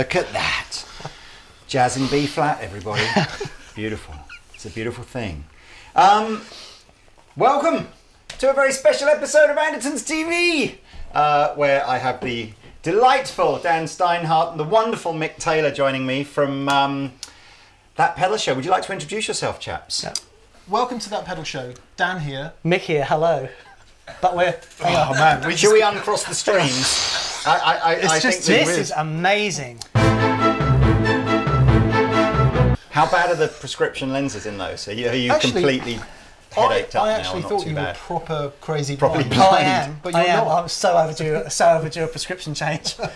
Look at that. Jazz in B flat, everybody. beautiful. It's a beautiful thing. Um, welcome to a very special episode of Anderton's TV, uh, where I have the delightful Dan Steinhardt and the wonderful Mick Taylor joining me from um, that pedal show. Would you like to introduce yourself, chaps? Welcome to that pedal show. Dan here. Mick here, hello. But we're hang. Oh man, we Shall we uncross the streams? I, I, I, I think just that- This is amazing. How bad are the prescription lenses in those? Are you, are you Actually, completely I, headached up I actually Not thought you bad. were proper crazy Properly blind. blind. I am, but I you're am. not. I'm so overdue, so overdue a prescription change.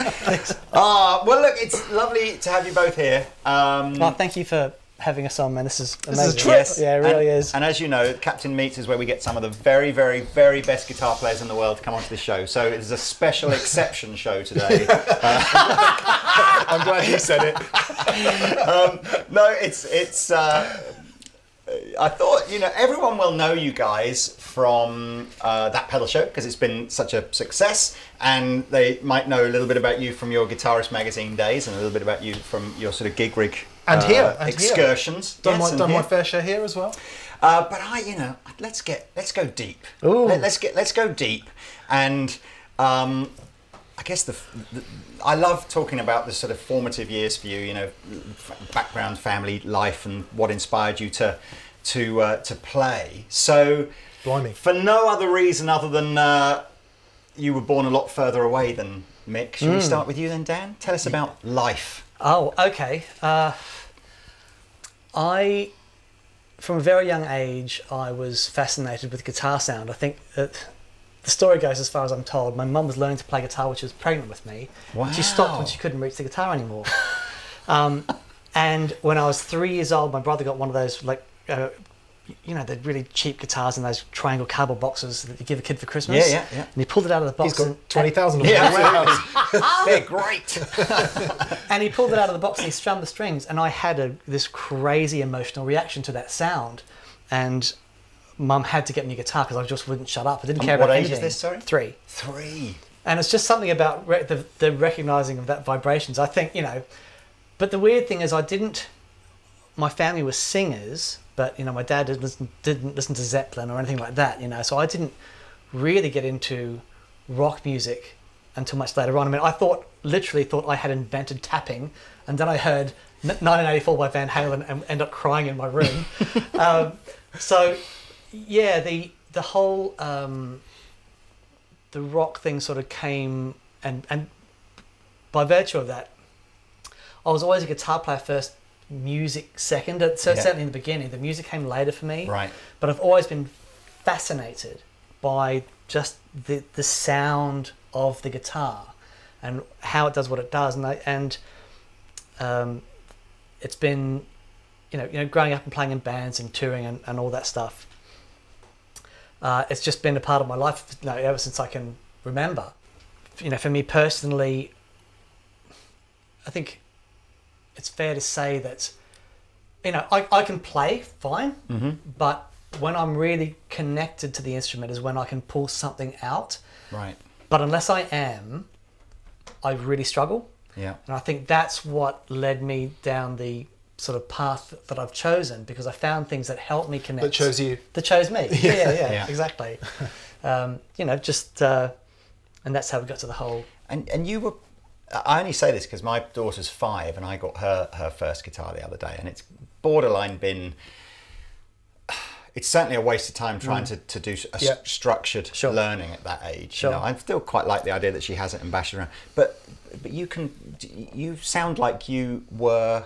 Ah, well, look, it's lovely to have you both here. Um, well, thank you for having us on, man. This is is a amazing. trip. yes, Yeah, it really and, is. And as you know, Captain Meets is where we get some of the very, very, very best guitar players in the world to come onto the show. So it is a special exception show today. I'm glad you said it. um, no, it's it's. Uh, I thought you know everyone will know you guys from uh, that pedal show because it's been such a success, and they might know a little bit about you from your Guitarist magazine days, and a little bit about you from your sort of GigRig And uh, here, and here. excursions. Done, Yes, my, done here. my fair share here as well. Uh, but I, you know, let's get let's go deep. Ooh. Let, us get let's go deep, and um, I guess the, the I love talking about the sort of formative years for you. You know, f- background, family life, and what inspired you to to uh, to play. So, Blimey. for no other reason other than uh, you were born a lot further away than Mick. Should we start with you then, Dan? Tell us about life. Oh, okay. Uh, I, from a very young age, I was fascinated with guitar sound. I think that the story goes as far as I'm told. My mum was learning to play guitar when she was pregnant with me. She stopped when she couldn't reach the guitar anymore. um, and when I was three years old, my brother got one of those like. Uh, you know the really cheap guitars in those triangle cardboard boxes that you give a kid for Christmas. Yeah, yeah, yeah. And he pulled it out of the box. He's got 20,000 of them. Yeah, they're great. and he pulled it out of the box and he strummed the strings and i had a, this crazy emotional reaction to that sound and mum had to get me a guitar because i just wouldn't shut up i didn't And care what about age is anything. this, sorry? three Three. and it's just something about re- the, the recognizing of that vibrations i think you know but the weird thing is i didn't my family were singers but you know my dad didn't listen, didn't listen to zeppelin or anything like that you know so i didn't really get into rock music until much later on. I mean i thought literally thought i had invented tapping and then i heard 1984 by van halen and ended up crying in my room. Um, so yeah the the whole um, the rock thing sort of came and and by virtue of that I was always a guitar player first music second so Yeah. certainly in the beginning the music came later for me Right. but I've always been fascinated by just the the sound of the guitar and how it does what it does and I, and um, it's been you know you know growing up and playing in bands and touring and, and all that stuff uh, it's just been a part of my life you know, ever since I can remember you know for me personally I think it's fair to say that you know I, I can play fine Mm-hmm. but when I'm really connected to the instrument is when I can pull something out Right. but unless I am I really struggle Yeah. and I think that's what led me down the sort of path that I've chosen because I found things that helped me connect That chose you. that chose me yeah yeah, yeah, Yeah. exactly um, you know just uh, and that's how we got to the whole And and you were. I only say this because my daughter's five, and I got her her first guitar the other day, and it's borderline been. It's certainly a waste of time trying to, to do a Yeah. structured Sure. learning at that age. Sure. You know, I still quite like the idea that she has it and bash it around, but but you can you sound like you were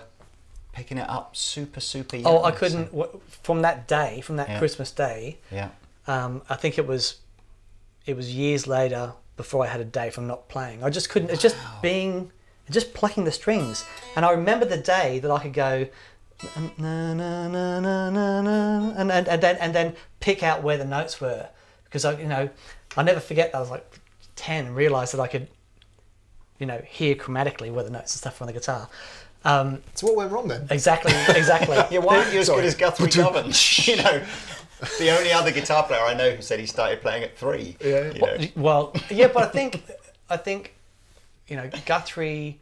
picking it up super super young. oh I couldn't w- from that day from that Yeah. Christmas day Yeah. um, I think it was it was years later before I had a day from not playing. I just couldn't. It's just being, just plucking the strings. And I remember the day that I could go, na na na na na na, and and, and then and then pick out where the notes were because I you know I never forget that I was like ten and realised that I could, you know, hear chromatically where the notes and stuff were on the guitar. Um, So what went wrong then? exactly, exactly. Yeah, why aren't you as good as Guthrie Govan? you know, the only other guitar player I know who said he started playing at three. Yeah. You know. Well, yeah, but I think I think you know Guthrie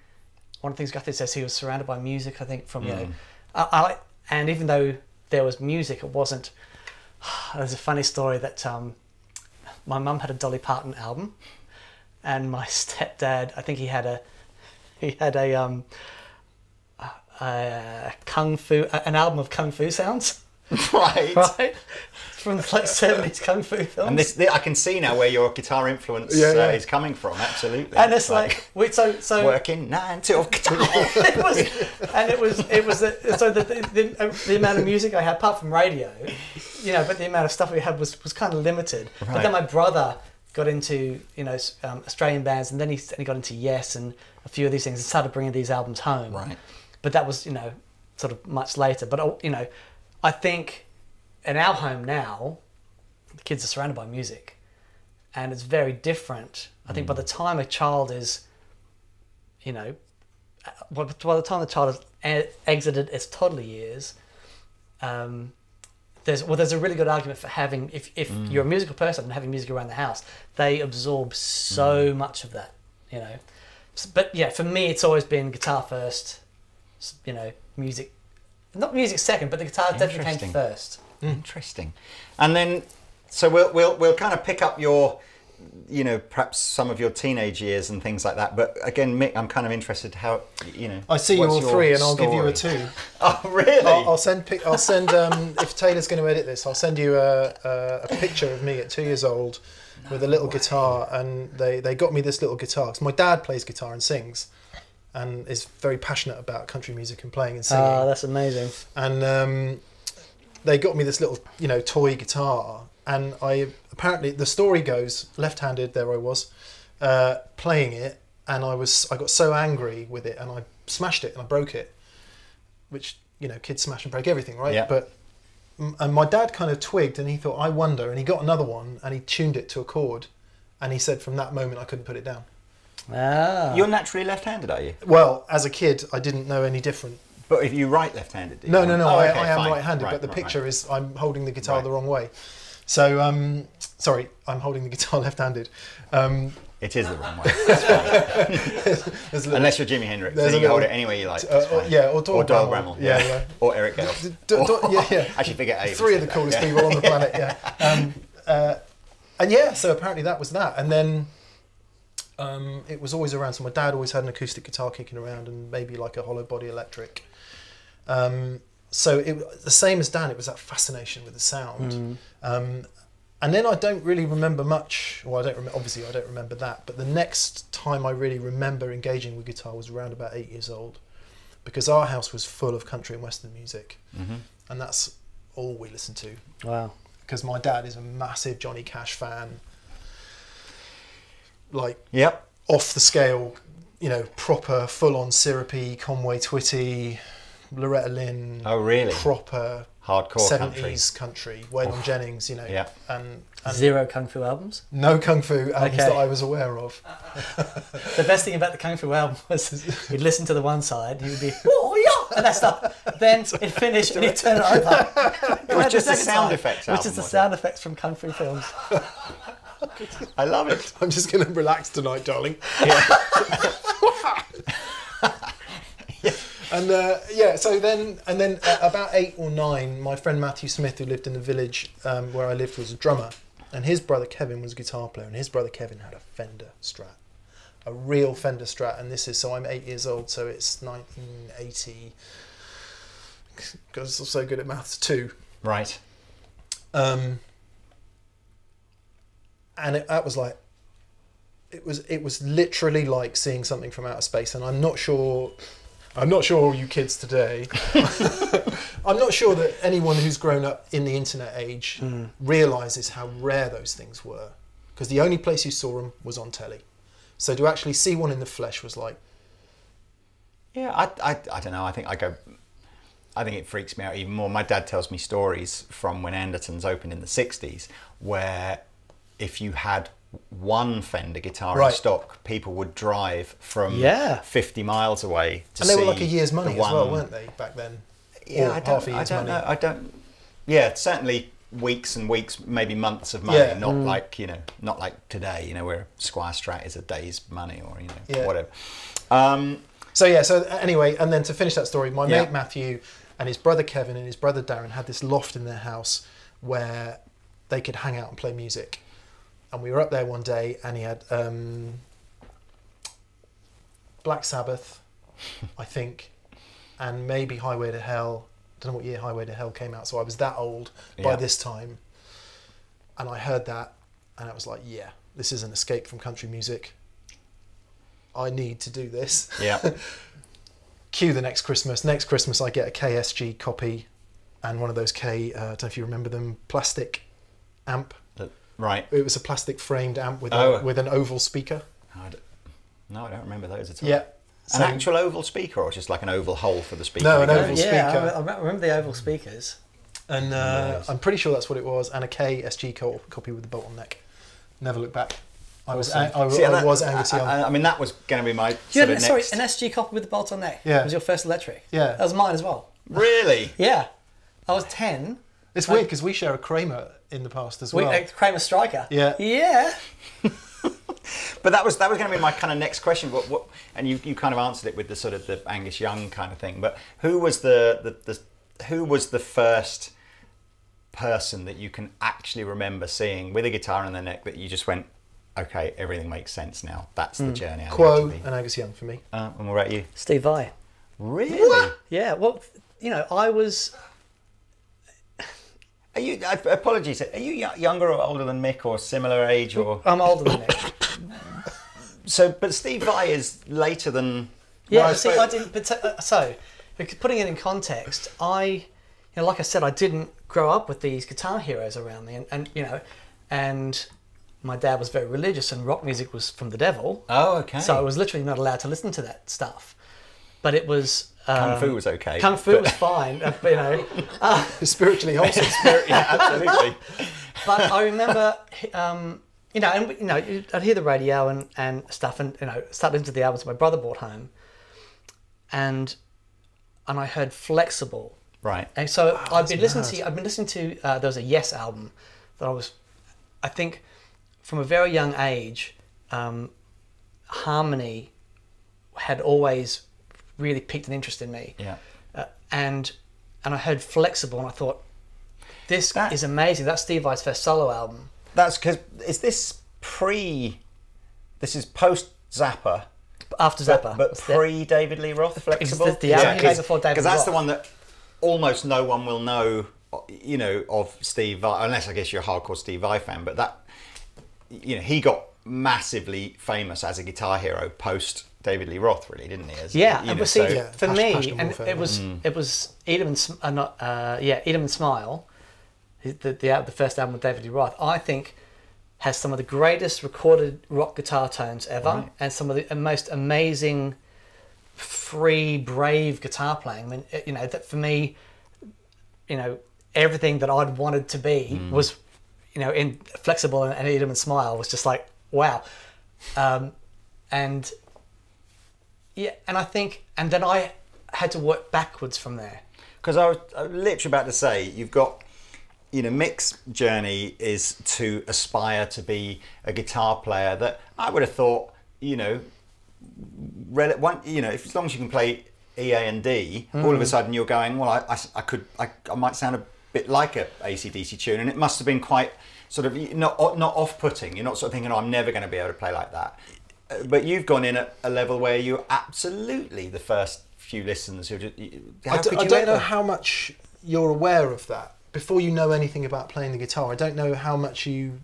one of the things Guthrie says he was surrounded by music. I think from you know, Mm. I, I, and even though there was music, it wasn't. There's a funny story that um, my mum had a Dolly Parton album, and my stepdad, I think he had a, he had a um, a, a kung fu, an album of kung fu sounds, right. right, from like seventies kung fu films. And this, thi- I can see now where your guitar influence Yeah, yeah. Uh, is coming from. Absolutely. and it's like, wait, so so working nine till guitar. it was, and it was, it was, the, so the, the, the amount of music I had, apart from radio, you know, but the amount of stuff we had was, was kind of limited. But then my brother got into, you know, um, Australian bands, and then he, and he got into Yes and a few of these things, and started bringing these albums home. Right. But that was, you know, sort of much later. But, uh, you know, I think in our home now, the kids are surrounded by music, and it's very different. I think by the time a child is, you know, by the time the child has exited its toddler years, um, there's well, there's a really good argument for having if if you're a musical person and having music around the house, they absorb so much of that, you know. But yeah, for me, it's always been guitar first, you know, music, not music second, but the guitar definitely came first. Interesting. And then, so we'll we'll we'll kind of pick up your, you know, perhaps some of your teenage years and things like that. But again, Mick, I'm kind of interested how you know. I see you all three, and I'll give you a two. Oh, really? I'll, I'll send. pic- I'll send. Um, if Taylor's going to edit this, I'll send you a, a, a picture of me at two years old with a little guitar, and they they got me this little guitar because my dad plays guitar and sings, and is very passionate about country music and playing and singing. Ah, that's amazing. and um, they got me this little you know toy guitar and i apparently the story goes left-handed there i was uh, playing it and i was i got so angry with it and i smashed it and i broke it which you know kids smash and break everything right Yeah. but and my dad kind of twigged and he thought i wonder and he got another one and he tuned it to a chord and he said from that moment i couldn't put it down Ah, You're naturally left-handed, are you? well as a kid i didn't know any different But if you write left-handed, do you? No, no, no. Oh, I, okay, I am right-handed, Right, but the right, picture right. is I'm holding the guitar the wrong way. So, um, sorry, I'm holding the guitar left-handed. Um, It is the wrong way. That's fine. little, Unless you're Jimi Hendrix, then you can hold it any way you like. uh, or- yeah, or or Doyle. Bramhall. Yeah, yeah. Or Eric Gale. Yeah, yeah. Actually, forget Abe. three of the coolest yeah. people on the planet. Yeah, um, uh, and yeah. So apparently that was that, and then um, it was always around. So my dad always had an acoustic guitar kicking around, and maybe like a hollow body electric. Um, so it the same as Dan. It was that fascination with the sound. Um, and then I don't really remember much. Well, I don't remember. Obviously, I don't remember that. But the next time I really remember engaging with guitar was around about eight years old, because our house was full of country and western music, Mhm. and that's all we listened to. wow. Because my dad is a massive Johnny Cash fan, like Yep. off the scale, you know, proper, full-on syrupy Conway Twitty, Loretta Lynn, Oh, really? proper Hardcore seventies country, Waylon Jennings, you know, Yeah. and, and Zero kung fu albums. no kung fu albums Okay. that I was aware of. The best thing about the Kung Fu album was you'd listen to the one side, you would be, oh yeah, and that stuff. Then it finished and he'd turn it over. It was just a second sound side, effects Which album, is the was it? sound effects from Kung Fu films. I love it. I'm just going to relax tonight, darling. And uh, yeah, so then and then uh, about eight or nine, my friend Matthew Smith, who lived in the village um, where I lived, was a drummer, and his brother Kevin was a guitar player, and his brother Kevin had a Fender Strat, a real Fender Strat, and this is so I'm eight years old, so it's 1980. Because I'm so good at maths too. Right. Um, and it, that was like, it was it was literally like seeing something from outer space. And I'm not sure, I'm not sure all you kids today. I'm not sure that anyone who's grown up in the internet age hmm. realizes how rare those things were, because the only place you saw them was on telly. So to actually see one in the flesh was like, Yeah, I, I, I don't know. I think I go. I think it freaks me out even more. My dad tells me stories from when Anderton's opened in the '60s, where if you had one Fender guitar in Right. stock, people would drive from Yeah. 50 miles away to and they were like a year's money the as well, weren't they back then? Yeah, Or I don't, a I year's don't money. know. I don't. Yeah, certainly weeks and weeks, maybe months of money. Yeah. Not Mm. like you know, not like today. You know, where Squier Strat is a day's money or you know Yeah. whatever. Um, So yeah. So anyway, and then to finish that story, my Yeah. mate Matthew and his brother Kevin and his brother Darren had this loft in their house where they could hang out and play music. And we were up there one day, and he had um, Black Sabbath, I think, and maybe Highway to Hell. I don't know what year Highway to Hell came out, so I was that old by Yeah. this time. And I heard that, and I was like, yeah, this is an escape from country music. I need to do this. Yeah. Cue the next Christmas. Next Christmas, I get a KSG copy and one of those K, uh, I don't know if you remember them, plastic amp. Right. It was a plastic framed amp with, Oh. a, with an oval speaker. I d- no, I don't remember those at all. Yeah. An So- actual oval speaker or just like an oval hole for the speaker? No, an oval in? yeah, speaker. I, I remember the oval speakers. And uh, Nice. I'm pretty sure that's what it was. And a KSG co- copy with the bottleneck. Never look back. I was, Awesome. I, I, See, I that- was Angus I, Young. I, I mean, that was going to be my You sort had, sorry, next. an SG copy with the bolt on neck. Yeah. It was your first electric. Yeah. That was mine as well. Really? Yeah. I was 10. It's weird because we share a Kramer in the past as We, well. uh, Kramer Striker. Yeah. Yeah. But that was that was going to be my kind of next question. What, what and you, you kind of answered it with the sort of the Angus Young kind of thing. But who was the, the, the who was the first person that you can actually remember seeing with a guitar in their neck that you just went, okay, everything makes sense now. That's the journey. I Quo to be. and Angus Young for me. Uh, and what about you? Steve Vai. Really? Yeah. Well, you know, I was. Are you? Apologies. Are you younger or older than Mick, or similar age, or I'm older than Mick. so? But Steve Vai is later than. Yeah, Well, I but see, I didn't. But uh, so, putting it in context, I, you know, like I said, I didn't grow up with these guitar heroes around me, and, and you know, and my dad was very religious, and rock music was from the devil. Oh, okay. So I was literally not allowed to listen to that stuff. But it was Kung um, Fu was okay. Kung Fu but- was fine, uh, you know. Uh, Spiritually wholesome. yeah, absolutely. but I remember, um, you know, and you know, I'd hear the radio and, and stuff, and you know, start listening to the albums my brother brought home, and and I heard Flex-Able, right. and so I'd been listening to, I'd been listening to, uh, there was a Yes album that I was, I think, from a very young age, um, harmony had always really piqued an interest in me Yeah. uh, and and I heard Flex-Able, and I thought, this That- is amazing. That's Steve Vai's first solo album. That's because is this pre? This is post Zappa, After Zappa, but the- pre David Lee Roth. Flex-Able. the- the album he made before David Because that's Roth. the one that almost no one will know. You know of Steve Vai, unless I guess you're a hardcore Steve Vai fan. But that, you know, he got massively famous as a guitar hero post David Lee Roth, really, didn't he? As, yeah, you and know, but see, so- Yeah, for Pas- me, Passion and Warfare, it was Mm. it was Eat 'Em and uh, not uh, yeah Eat 'Em and Smile, the the, al- the first album with David Lee Roth. I think has some of the greatest recorded rock guitar tones ever, Right. and some of the most amazing, free, brave guitar playing. I mean, you know that for me, you know everything that I'd wanted to be Mm. was, you know, in Flex-Able and, and Eat 'Em and Smile was just like wow, um, and yeah, and I think, and then I had to work backwards from there. Because I was, I was literally about to say, you've got, you know, Mick's journey is to aspire to be a guitar player that I would have thought, you know, rel- one, you know, if, as long as you can play E, A, and D, all of a hmm. sudden you're going, well, I, I, I could, I, I might sound a bit like a ACDC tune, and it must have been quite sort of not not off-putting. You're not sort of thinking, oh, I'm never going to be able to play like that. But you've gone in at a level where you're absolutely the first few listeners who just. you- How I, d- could I don't know how much you're aware of that before you know anything about playing the guitar. I don't know how much you,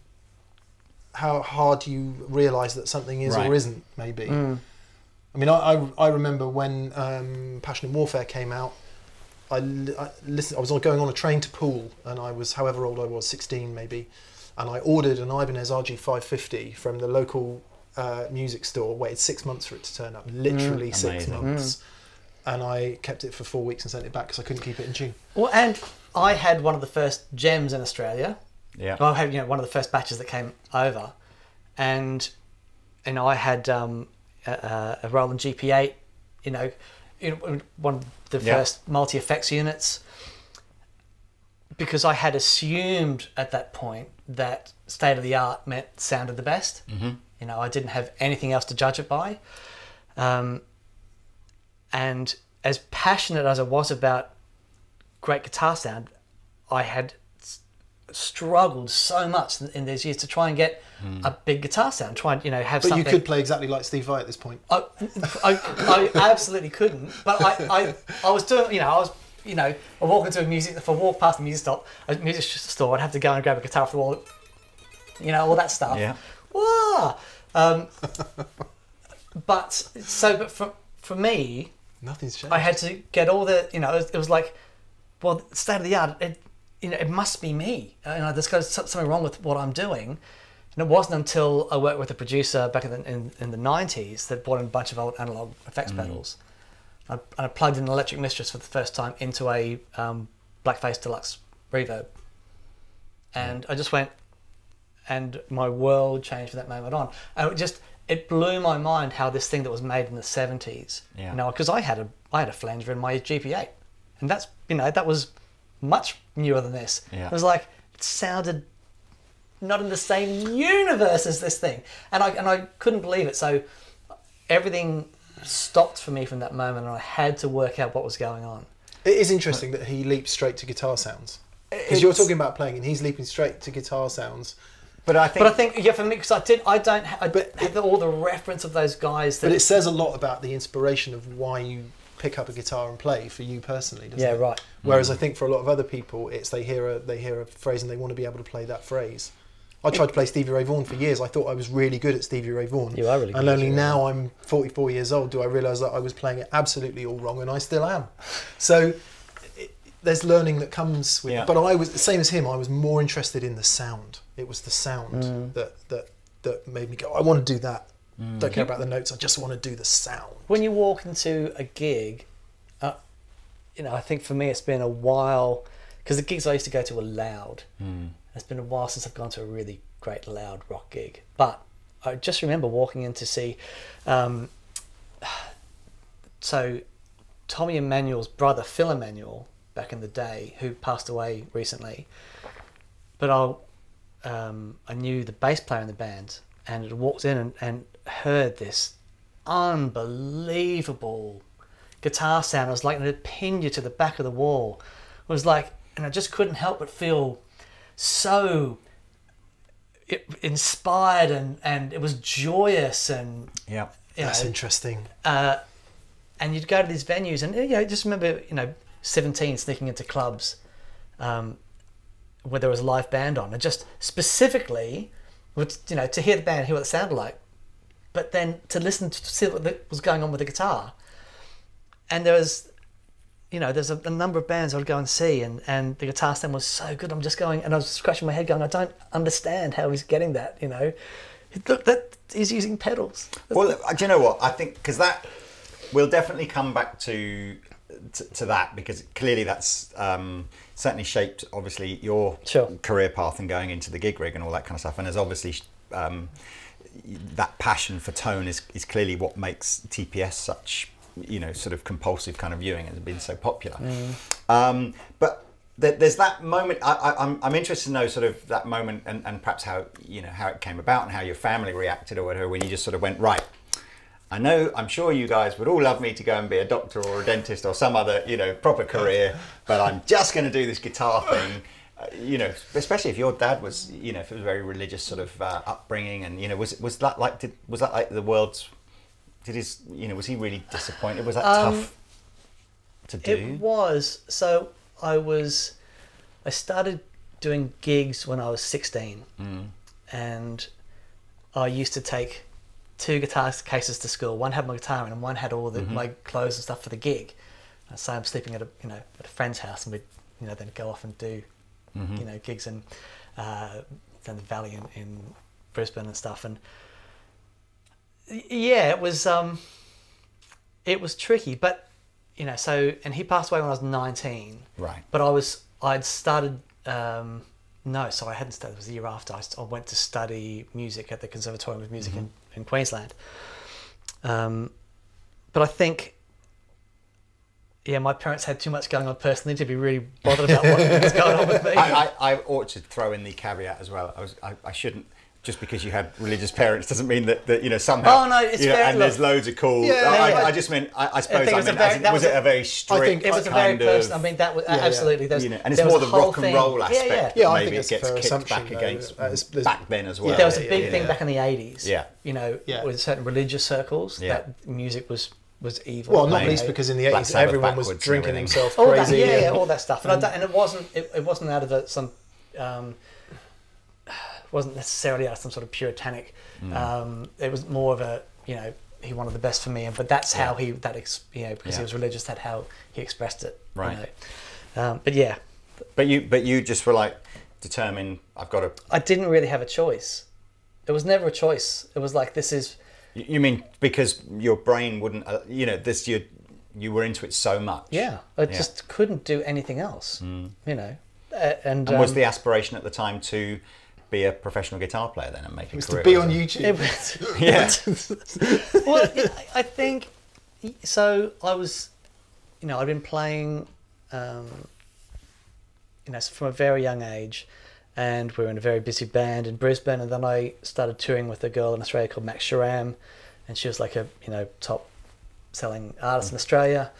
how hard you realise that something is Right. or isn't. Maybe. I mean, I, I, I remember when um, Passion and Warfare came out. I, I listened. I was going on a train to Poole, and I was however old I was, sixteen maybe, and I ordered an Ibanez RG550 from the local uh, music store. Waited six months for it to turn up, literally six Amazing. months, and I kept it for four weeks and sent it back because I couldn't keep it in tune. Well, and I had one of the first gems in Australia. Yeah. Well, I had you know one of the first batches that came over, and you know I had um, a, a Roland GP8, you know, you know, one of the Yeah. first multi effects units, because I had assumed at that point that state of the art meant sounded the best. Mm-hmm. You know, I didn't have anything else to judge it by. Um, and as passionate as I was about great guitar sound, I had struggled so much in, in these years to try and get a big guitar sound. Try and you know have But something. you could play exactly like Steve Vai at this point. I, I, I absolutely couldn't. But I, I, I was doing, you know, I was, you know, I walk into a music, if I walk past a music stop, a music store, I'd have to go and grab a guitar off the wall, you know, all that stuff. Yeah. Wah! Um, but so, but for for me, Nothing's changed. I had to get all the, you know, it was, it was like, well, state of the art. It, you know, it must be me. Uh, You know, there's got something wrong with what I'm doing. And it wasn't until I worked with a producer back in the, in, in the 90s that bought in a bunch of old analog effects pedals. I, and I plugged in an Electric Mistress for the first time into a um, Blackface Deluxe reverb. And I just went, and my world changed from that moment on. And it just, it blew my mind how this thing that was made in the 70s, Yeah. you know, because I had a, I had a flanger in my GP8. And that's, you know, that was much newer than this. Yeah. It was like, it sounded not in the same universe as this thing. And I and I couldn't believe it. So everything stopped for me from that moment, and I had to work out what was going on. It is interesting that he leaps straight to guitar sounds. Because you're talking about playing, and he's leaping straight to guitar sounds. But I think But I think yeah, for me because I did, I don't ha- I But have all the reference of those guys. That But it says a lot about the inspiration of why you pick up a guitar and play for you personally, doesn't yeah, it? right. Whereas mm. I think for a lot of other people, it's they hear a they hear a phrase and they want to be able to play that phrase. I tried to play Stevie Ray Vaughan for years. I thought I was really good at Stevie Ray Vaughan. You are really good And at only Stevie Ray now I'm 44 years old do I realise that I was playing it absolutely all wrong, and I still am. So it, there's learning that comes with. Yeah. But I was the same as him. I was more interested in the sound. It was the sound Mm. that that that made me go. I want to do that. Mm. Don't care about the notes. I just want to do the sound. When you walk into a gig, uh, you know, I think for me it's been a while because the gigs I used to go to were loud. It's been a while since I've gone to a really great loud rock gig. But I just remember walking in to see. Um, so, Tommy Emmanuel's brother, Phil Emmanuel, back in the day, who passed away recently. But I, um, I knew the bass player in the band, and I walked in and, and heard this unbelievable guitar sound. It was like it pinned you to the back of the wall. It was like, and I just couldn't help but feel so inspired and, and it was joyous and yeah. That's know, interesting. uh, and you'd go to these venues and you know just remember you know 17 sneaking into clubs um, where there was a live band on. And just specifically would you know to hear the band hear what it sounded like but then to listen to see what was going on with the guitar. And there was you know there's a, a number of bands I would go and see and, and the guitar sound was so good. I'm just going and I was scratching my head going I don't understand how he's getting that you know. Look that he's using pedals. Well, uh, do you know what? I think because that we'll definitely come back to to, to that because clearly that's um, certainly shaped obviously your Sure. career path and going into the GigRig and all that kind of stuff. And there's obviously um, that passion for tone is is clearly what makes TPS such you know sort of compulsive kind of viewing and been so popular. Um, but there, there's that moment. I, I, I'm, I'm interested to know sort of that moment and, and perhaps how you know how it came about and how your family reacted or whatever when you just sort of went right. I know, I'm sure you guys would all love me to go and be a doctor or a dentist or some other, you know, proper career, but I'm just going to do this guitar thing. Uh, you know, especially if your dad was, you know, if it was a very religious sort of uh, upbringing, and you know, was was that like, did, was that like the world's? Did his, you know, was he really disappointed? Was that Um, tough to do? It was. So I was, I started doing gigs when I was 16. And I used to take two guitar cases to school. One had my guitar in and one had all the, my clothes and stuff for the gig. And so I'm sleeping at a, you know, at a friend's house and we'd, you know, then go off and do, you know, gigs in, uh, down the valley in, in Brisbane and stuff. And yeah, it was, um, it was tricky, but you know, so and he passed away when I was 19. Right. But I was I'd started um no, so I hadn't started. It was the year after. I, went to study music at the Conservatorium of Music in, in Queensland. Um, but I think, yeah, my parents had too much going on personally to be really bothered about what was going on with me. I, I, I ought to throw in the caveat as well. I was, I, I shouldn't. Just because you had religious parents doesn't mean that, that you know somehow. Oh, no, it's you know, very- and there's loads of cool. Yeah, I, yeah. I just meant. I, I suppose. think I it was a very- as in, that was was it a- a very strict? think It was a very personal. I mean, that was yeah. absolutely. There's, you know, and it's more was the a rock and roll Yeah, aspect. yeah. Yeah, I maybe think it gets kicked back though. against Uh, back then as well. There was a big yeah, thing yeah. back in the eighties. Yeah. You know, Yeah. with certain religious circles, that music was was evil. Well, not you least because in the eighties everyone was drinking everything. themselves all that, crazy. yeah, yeah, all that stuff, and, I and it wasn't it, it wasn't out of a, some um, wasn't necessarily out of some sort of puritanic. Mm. Um, it was more of a you know he wanted the best for me, and but that's how he that ex, you know because Yeah. he was religious, that how he expressed it. you Right. know. Um, but yeah, But you, but you just were like determined. I've got to. I didn't really have a choice. It was never a choice. It was like this is You you mean because your brain wouldn't? Uh, you know, this you you were into it so much. yeah. I Yeah. Mm. just couldn't do anything else. You know, uh, and, And was um, the aspiration at the time to be a professional guitar player then and make a was career? to be on it? YouTube. It was, Yeah. well, I- I think so. I was, you know, I'd been playing, um, you know, from a very young age, and we were in a very busy band in Brisbane. And then I started touring with a girl in Australia called Max Sharam, and she was like a you know top selling artist in Australia.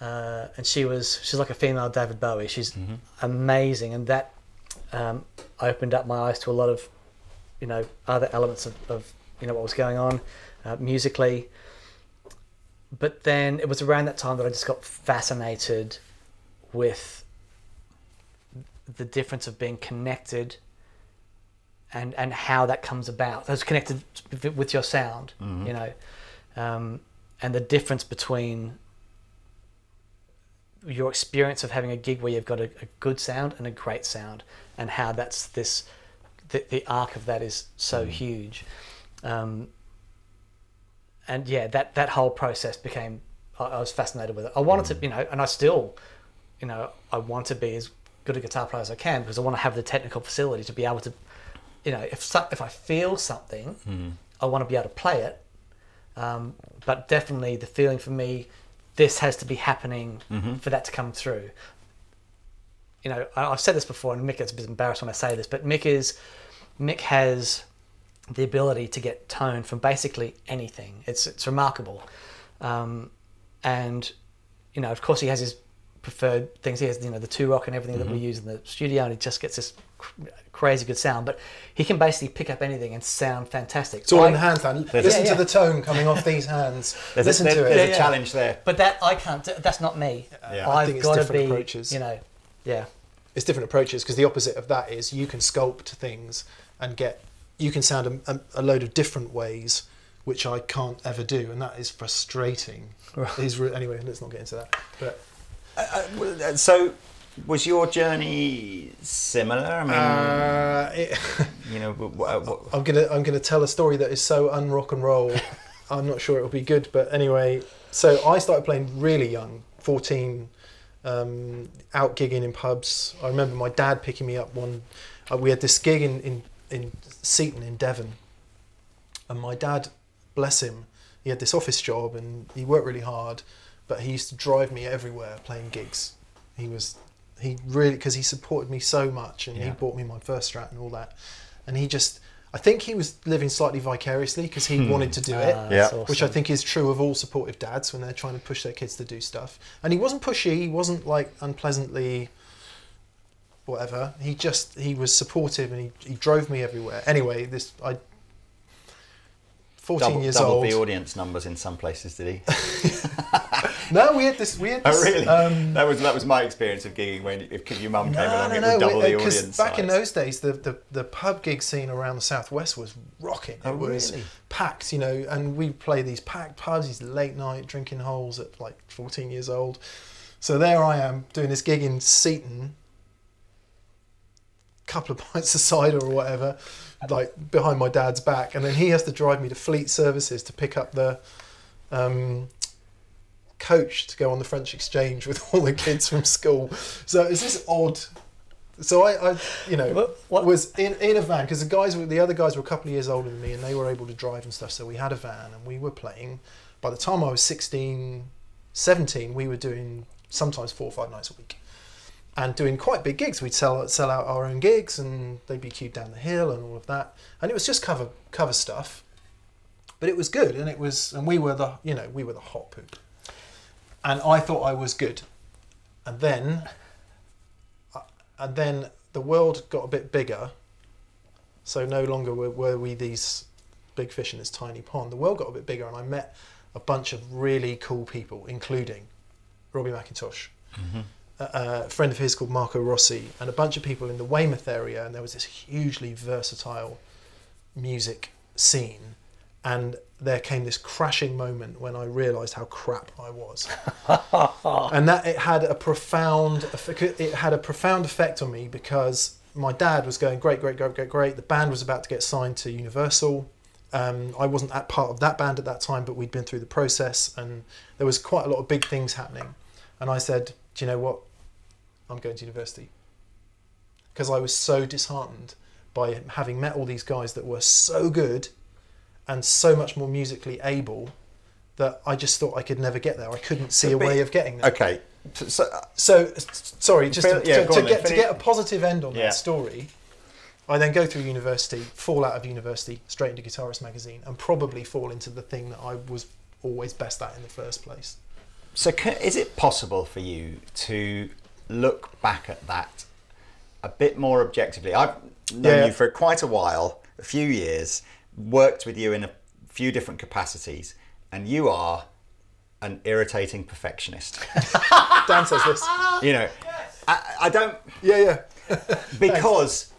Uh, and she was she's like a female David Bowie. She's amazing, and that um, opened up my eyes to a lot of you know other elements of, of you know what was going on uh, musically. But then it was around that time that I just got fascinated with the difference of being connected and and how that comes about. Was connected with your sound, you know, um, and the difference between your experience of having a gig where you've got a, a good sound and a great sound, and how that's this the, the arc of that is so huge. Um, and yeah, that that whole process became I, I was fascinated with it. I wanted to, you know, and I still, you know, I want to be as good a guitar player as I can because I want to have the technical facility to be able to, you know, if if I feel something, I want to be able to play it. Um, but definitely, the feeling for me, this has to be happening for that to come through. You know, I, I've said this before, and Mick gets a bit embarrassed when I say this, but Mick is Mick has the ability to get tone from basically anything. It's it's remarkable, um, and you know, of course, he has his preferred things. He has you know the Two-Rock and everything that we use in the studio, and he just gets this cr- crazy good sound. But he can basically pick up anything and sound fantastic. It's all in I- the hands now. Listen Yeah, yeah. to the tone coming off these hands. There's, Listen a, there- to it. there's Yeah, a challenge there. But that I can't. That's not me. Yeah. I I've think it's got to different be. approaches. You know, yeah. It's different approaches because the opposite of that is you can sculpt things and get you can sound a, a, a load of different ways, which I can't ever do, and that is frustrating. Right. Is re- anyway, let's not get into that. But Uh, So, was your journey similar? I mean, uh, it, you know, w- w- w- I'm gonna I'm gonna tell a story that is so unrock and roll. I'm not sure it'll be good, but anyway. So I started playing really young, 14, um, out gigging in pubs. I remember my dad picking me up one. Uh, we had this gig in, in in Seaton in Devon, and my dad, bless him, he had this office job and he worked really hard, but he used to drive me everywhere playing gigs. He was he really because he supported me so much and he bought me my first strat and all that, and he just I think he was living slightly vicariously because he wanted to do it. Ah, Yeah. that's Which I think is true of all supportive dads when they're trying to push their kids to do stuff. And he wasn't pushy. He wasn't like unpleasantly whatever. He just he was supportive and he, he drove me everywhere. Anyway, this I. Fourteen double, years doubled old. the audience numbers in some places, did he? No, we had this. We had this, oh, really? Um, that was that was my experience of gigging when if your mum came no, along, no, it no. would double we- the 'cause audience. back in those days, the, the, the pub gig scene around the southwest was rocking. Oh, it was really? packed, you know, and we play these packed pubs, these late night drinking holes at like 14 years old. So there I am doing this gig in Seaton, couple of pints of cider or whatever, like behind my dad's back, and then he has to drive me to Fleet Services to pick up the um, coach to go on the French exchange with all the kids from school. So it's this odd. So I, I you know, What- what- was in, in a van because the guys, were, the other guys were a couple of years older than me, and they were able to drive and stuff. So we had a van, and we were playing. By the time I was 16, 17, we were doing sometimes four or five nights a week. And doing quite big gigs. We'd sell sell out our own gigs, and they'd be queued down the hill and all of that. And it was just cover cover stuff, but it was good, and it was, and we were the you know we were the hot poop, and I thought I was good, and then, uh, and then the world got a bit bigger. So no longer were, were we these big fish in this tiny pond. The world got a bit bigger, and I met a bunch of really cool people, including Robbie McIntosh, a, a friend of his called Marco Rossi, and a bunch of people in the Weymouth area. And there was this hugely versatile music scene. And there came this crashing moment when I realised how crap I was, and that it had a profound it had a profound effect on me because my dad was going great, great, great, great, great. The band was about to get signed to Universal. Um, I wasn't at part of that band at that time, but we'd been through the process, and there was quite a lot of big things happening. And I said, "Do you know what? I'm going to university." Because I was so disheartened by having met all these guys that were so good and so much more musically able that I just thought I could never get there. I couldn't see a way of getting there. Okay. So, so, So, s- sorry, just to, yeah, to, to get to get a positive end on Yeah. that story. I then go through university, fall out of university, straight into Guitarist magazine, and probably fall into the thing that I was always best at in the first place. so ca is it possible for you to look back at that a bit more objectively? I've known Yeah. you for quite a while, a few years, worked with you in a few different capacities, and you are an irritating perfectionist. Dan says this. you know, I, I don't Yeah, yeah. because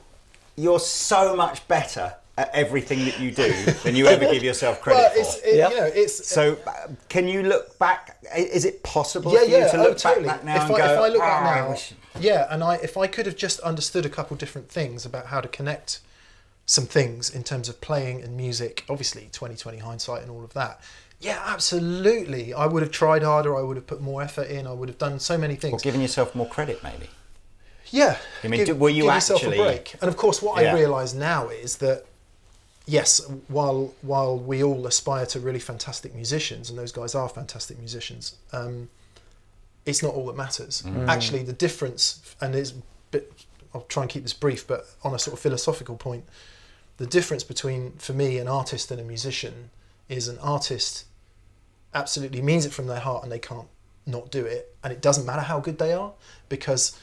you're so much better at everything that you do than you ever give yourself credit Well, for. it's it, Yep. you know it's So, uh, can you look back? Is it possible yeah, for you yeah, to oh, look totally. back, back now if and I, go, if I look "Ah, back now, wish-" yeah, and I if I could have just understood a couple different things about how to connect some things in terms of playing and music, obviously 2020 hindsight and all of that. Yeah, absolutely. I would have tried harder. I would have put more effort in. I would have done so many Or things. giving yourself more credit, maybe. Yeah. I mean, do- were you yourself actually- a break? And of course, what Yeah. I realise now is that yes, while while we all aspire to really fantastic musicians, and those guys are fantastic musicians, um, it's not all that matters. Mm. Actually, the difference, and it's, bit, I'll try and keep this brief, but on a sort of philosophical point, the difference between for me an artist and a musician is an artist absolutely means it from their heart and they can't not do it and it doesn't matter how good they are because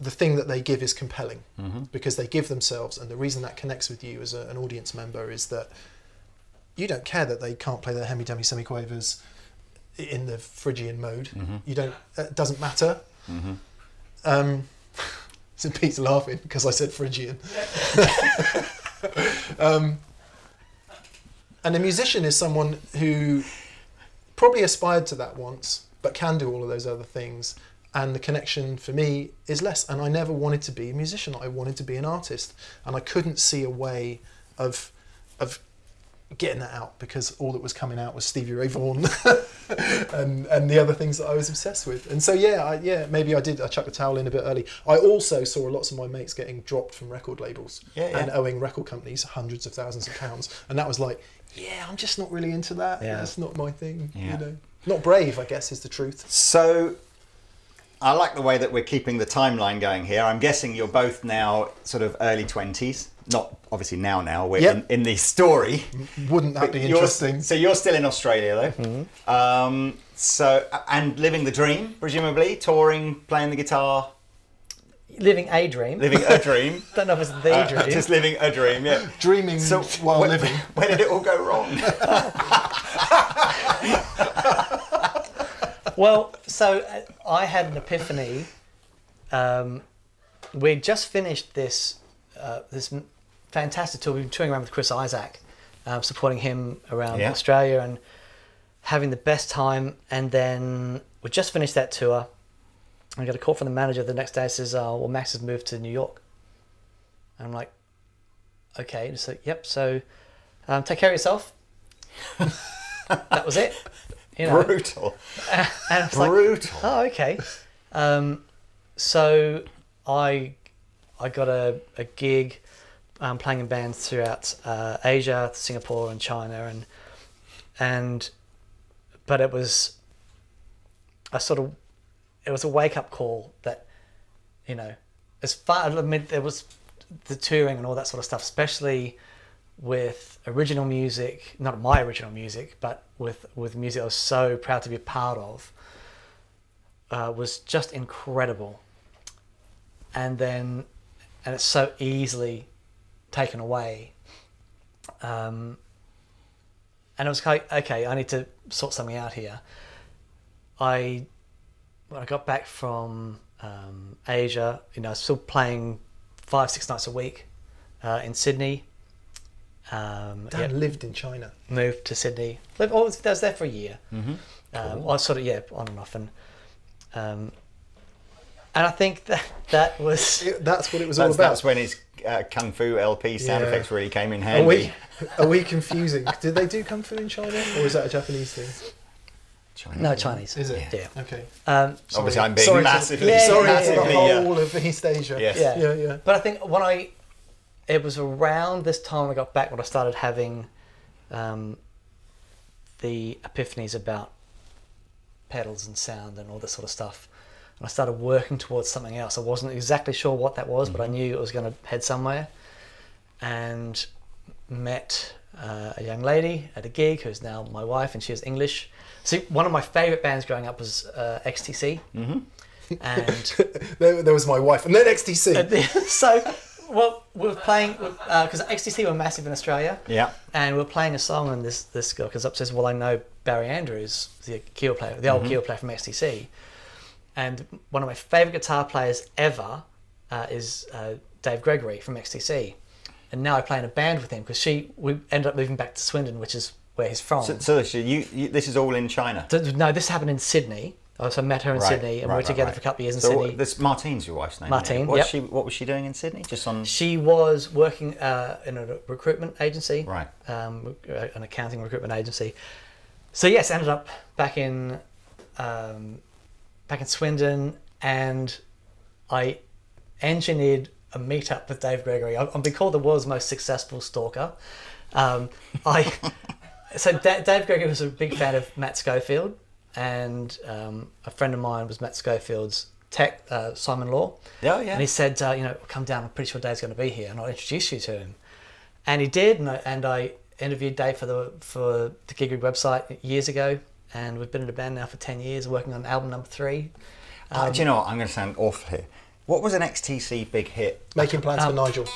the thing that they give is compelling because they give themselves and the reason that connects with you as a, an audience member is that you don't care that they can't play their hemi demi semiquavers in the phrygian mode. You don't it doesn't matter. Um, so Pete's laughing because I said phrygian. Um, and a musician is someone who probably aspired to that once, but can do all of those other things. And the connection for me is less. And I never wanted to be a musician. I wanted to be an artist, and I couldn't see a way of of getting that out because all that was coming out was Stevie Ray Vaughan and and the other things that I was obsessed with. And so yeah, I, yeah, maybe I did. I chucked the towel in a bit early. I also saw lots of my mates getting dropped from record labels Yeah, yeah. and owing record companies hundreds of thousands of pounds, and that was like, yeah, I'm just not really into that. Yeah. That's not my thing. You know, not brave, I guess, is the truth. So, I like the way that we're keeping the timeline going here. I'm guessing you're both now sort of early 20s. Not obviously now, now, we're Yep. in, in the story. Wouldn't that be You're- interesting? So you're still in Australia though. Um, so and living the dream, presumably touring, playing the guitar, Living a dream. living a dream. Don't know if it's the Uh, dream. just living a dream, yeah. Dreaming So while when, living. When did it all go wrong? Well, so uh, I had an epiphany. Um, we'd just finished this uh, this fantastic tour. We've been touring around with Chris Isaak, uh, supporting him around Yeah. Australia and having the best time. And then we just finished that tour. I got a call from the manager the next day. Says, "Oh, well, Max has moved to New York." And I'm like, "Okay." And so, yep. So, um, take care of yourself. that was it. You know. Brutal. And I was like, Brutal. oh, okay. Um, so I I got a, a gig um, playing in bands throughout uh, Asia, Singapore, and China, and and but it was a sort of it was a wake up call that you know, as far I mean, there was the touring and all that sort of stuff, especially with original music, not my original music, but with with music I was so proud to be a part of, uh, was just incredible. And then, and it's so easily taken away. Um, and I was like, okay, I need to sort something out here. I when I got back from um, Asia, you know, I was still playing five, six nights a week uh, in Sydney. Um, Dan yeah, lived in China. moved to Sydney. Lived, oh, I was there for a year. Mm-hmm. Um, I sort of yeah, on and off, and um, and I think that that was It- that's what it was all That's, about. that's when his uh, Kung Fu LP sound Yeah. effects really came in Are handy. we, are we confusing? Did they do kung fu in China, or is that a Japanese thing? Chinese. no Chinese. Is it? Yeah. Okay. Um, Obviously, Sorry. I'm being Sorry to- massively, Yeah, Sorry yeah, to the massively. uh, whole of East Asia. Yes. Yeah. Yeah, yeah. But I think when I, it was around this time I got back when I started having um, the epiphanies about pedals and sound and all this sort of stuff. And I started working towards something else. I wasn't exactly sure what that was, but I knew it was going to head somewhere. And met uh, a young lady at a gig who's now my wife, and she was English. See, one of my favourite bands growing up was uh, XTC. Mm-hmm. And There, there was my wife, and then XTC. so, well, we were playing because XTC were massive in Australia, Yeah. and we are playing a song, and this this girl comes up says, "Well, I know Barry Andrews, the keyboard player, the old keyboard player from XTC, and one of my favorite guitar players ever uh, is uh, Dave Gregory from XTC, and now I play in a band with him because she we ended up moving back to Swindon, which is where he's from. So, so you, you, this is all in China. No, this happened in Sydney. I also met her in Right, Sydney, and we were right, together right. for a couple of years in so Sydney. this Martine's your wife's name. Martine, What, yep. she, what was she doing in Sydney? Just on. She was working uh, in a recruitment agency, Right. Um, an accounting recruitment agency. So yes, ended up back in um, back in Swindon, and I engineered a meetup with Dave Gregory. I'm I'm being called the world's most successful stalker. Um, I so Dave Gregory was a big fan of Matt Schofield, and um, a friend of mine was Matt Schofield's tech, uh, Simon Law. Oh, yeah. And he said, uh, you know, come down. I'm pretty sure Dave's going to be here, and I'll introduce you to him. And he did, and I, and I interviewed Dave for the for the GigRig website years ago, and we've been in a band now for ten years, working on album number three. Uh, Um, do you know what? I'm going to sound awful here. What was an XTC big hit? Making plans Um, for Nigel.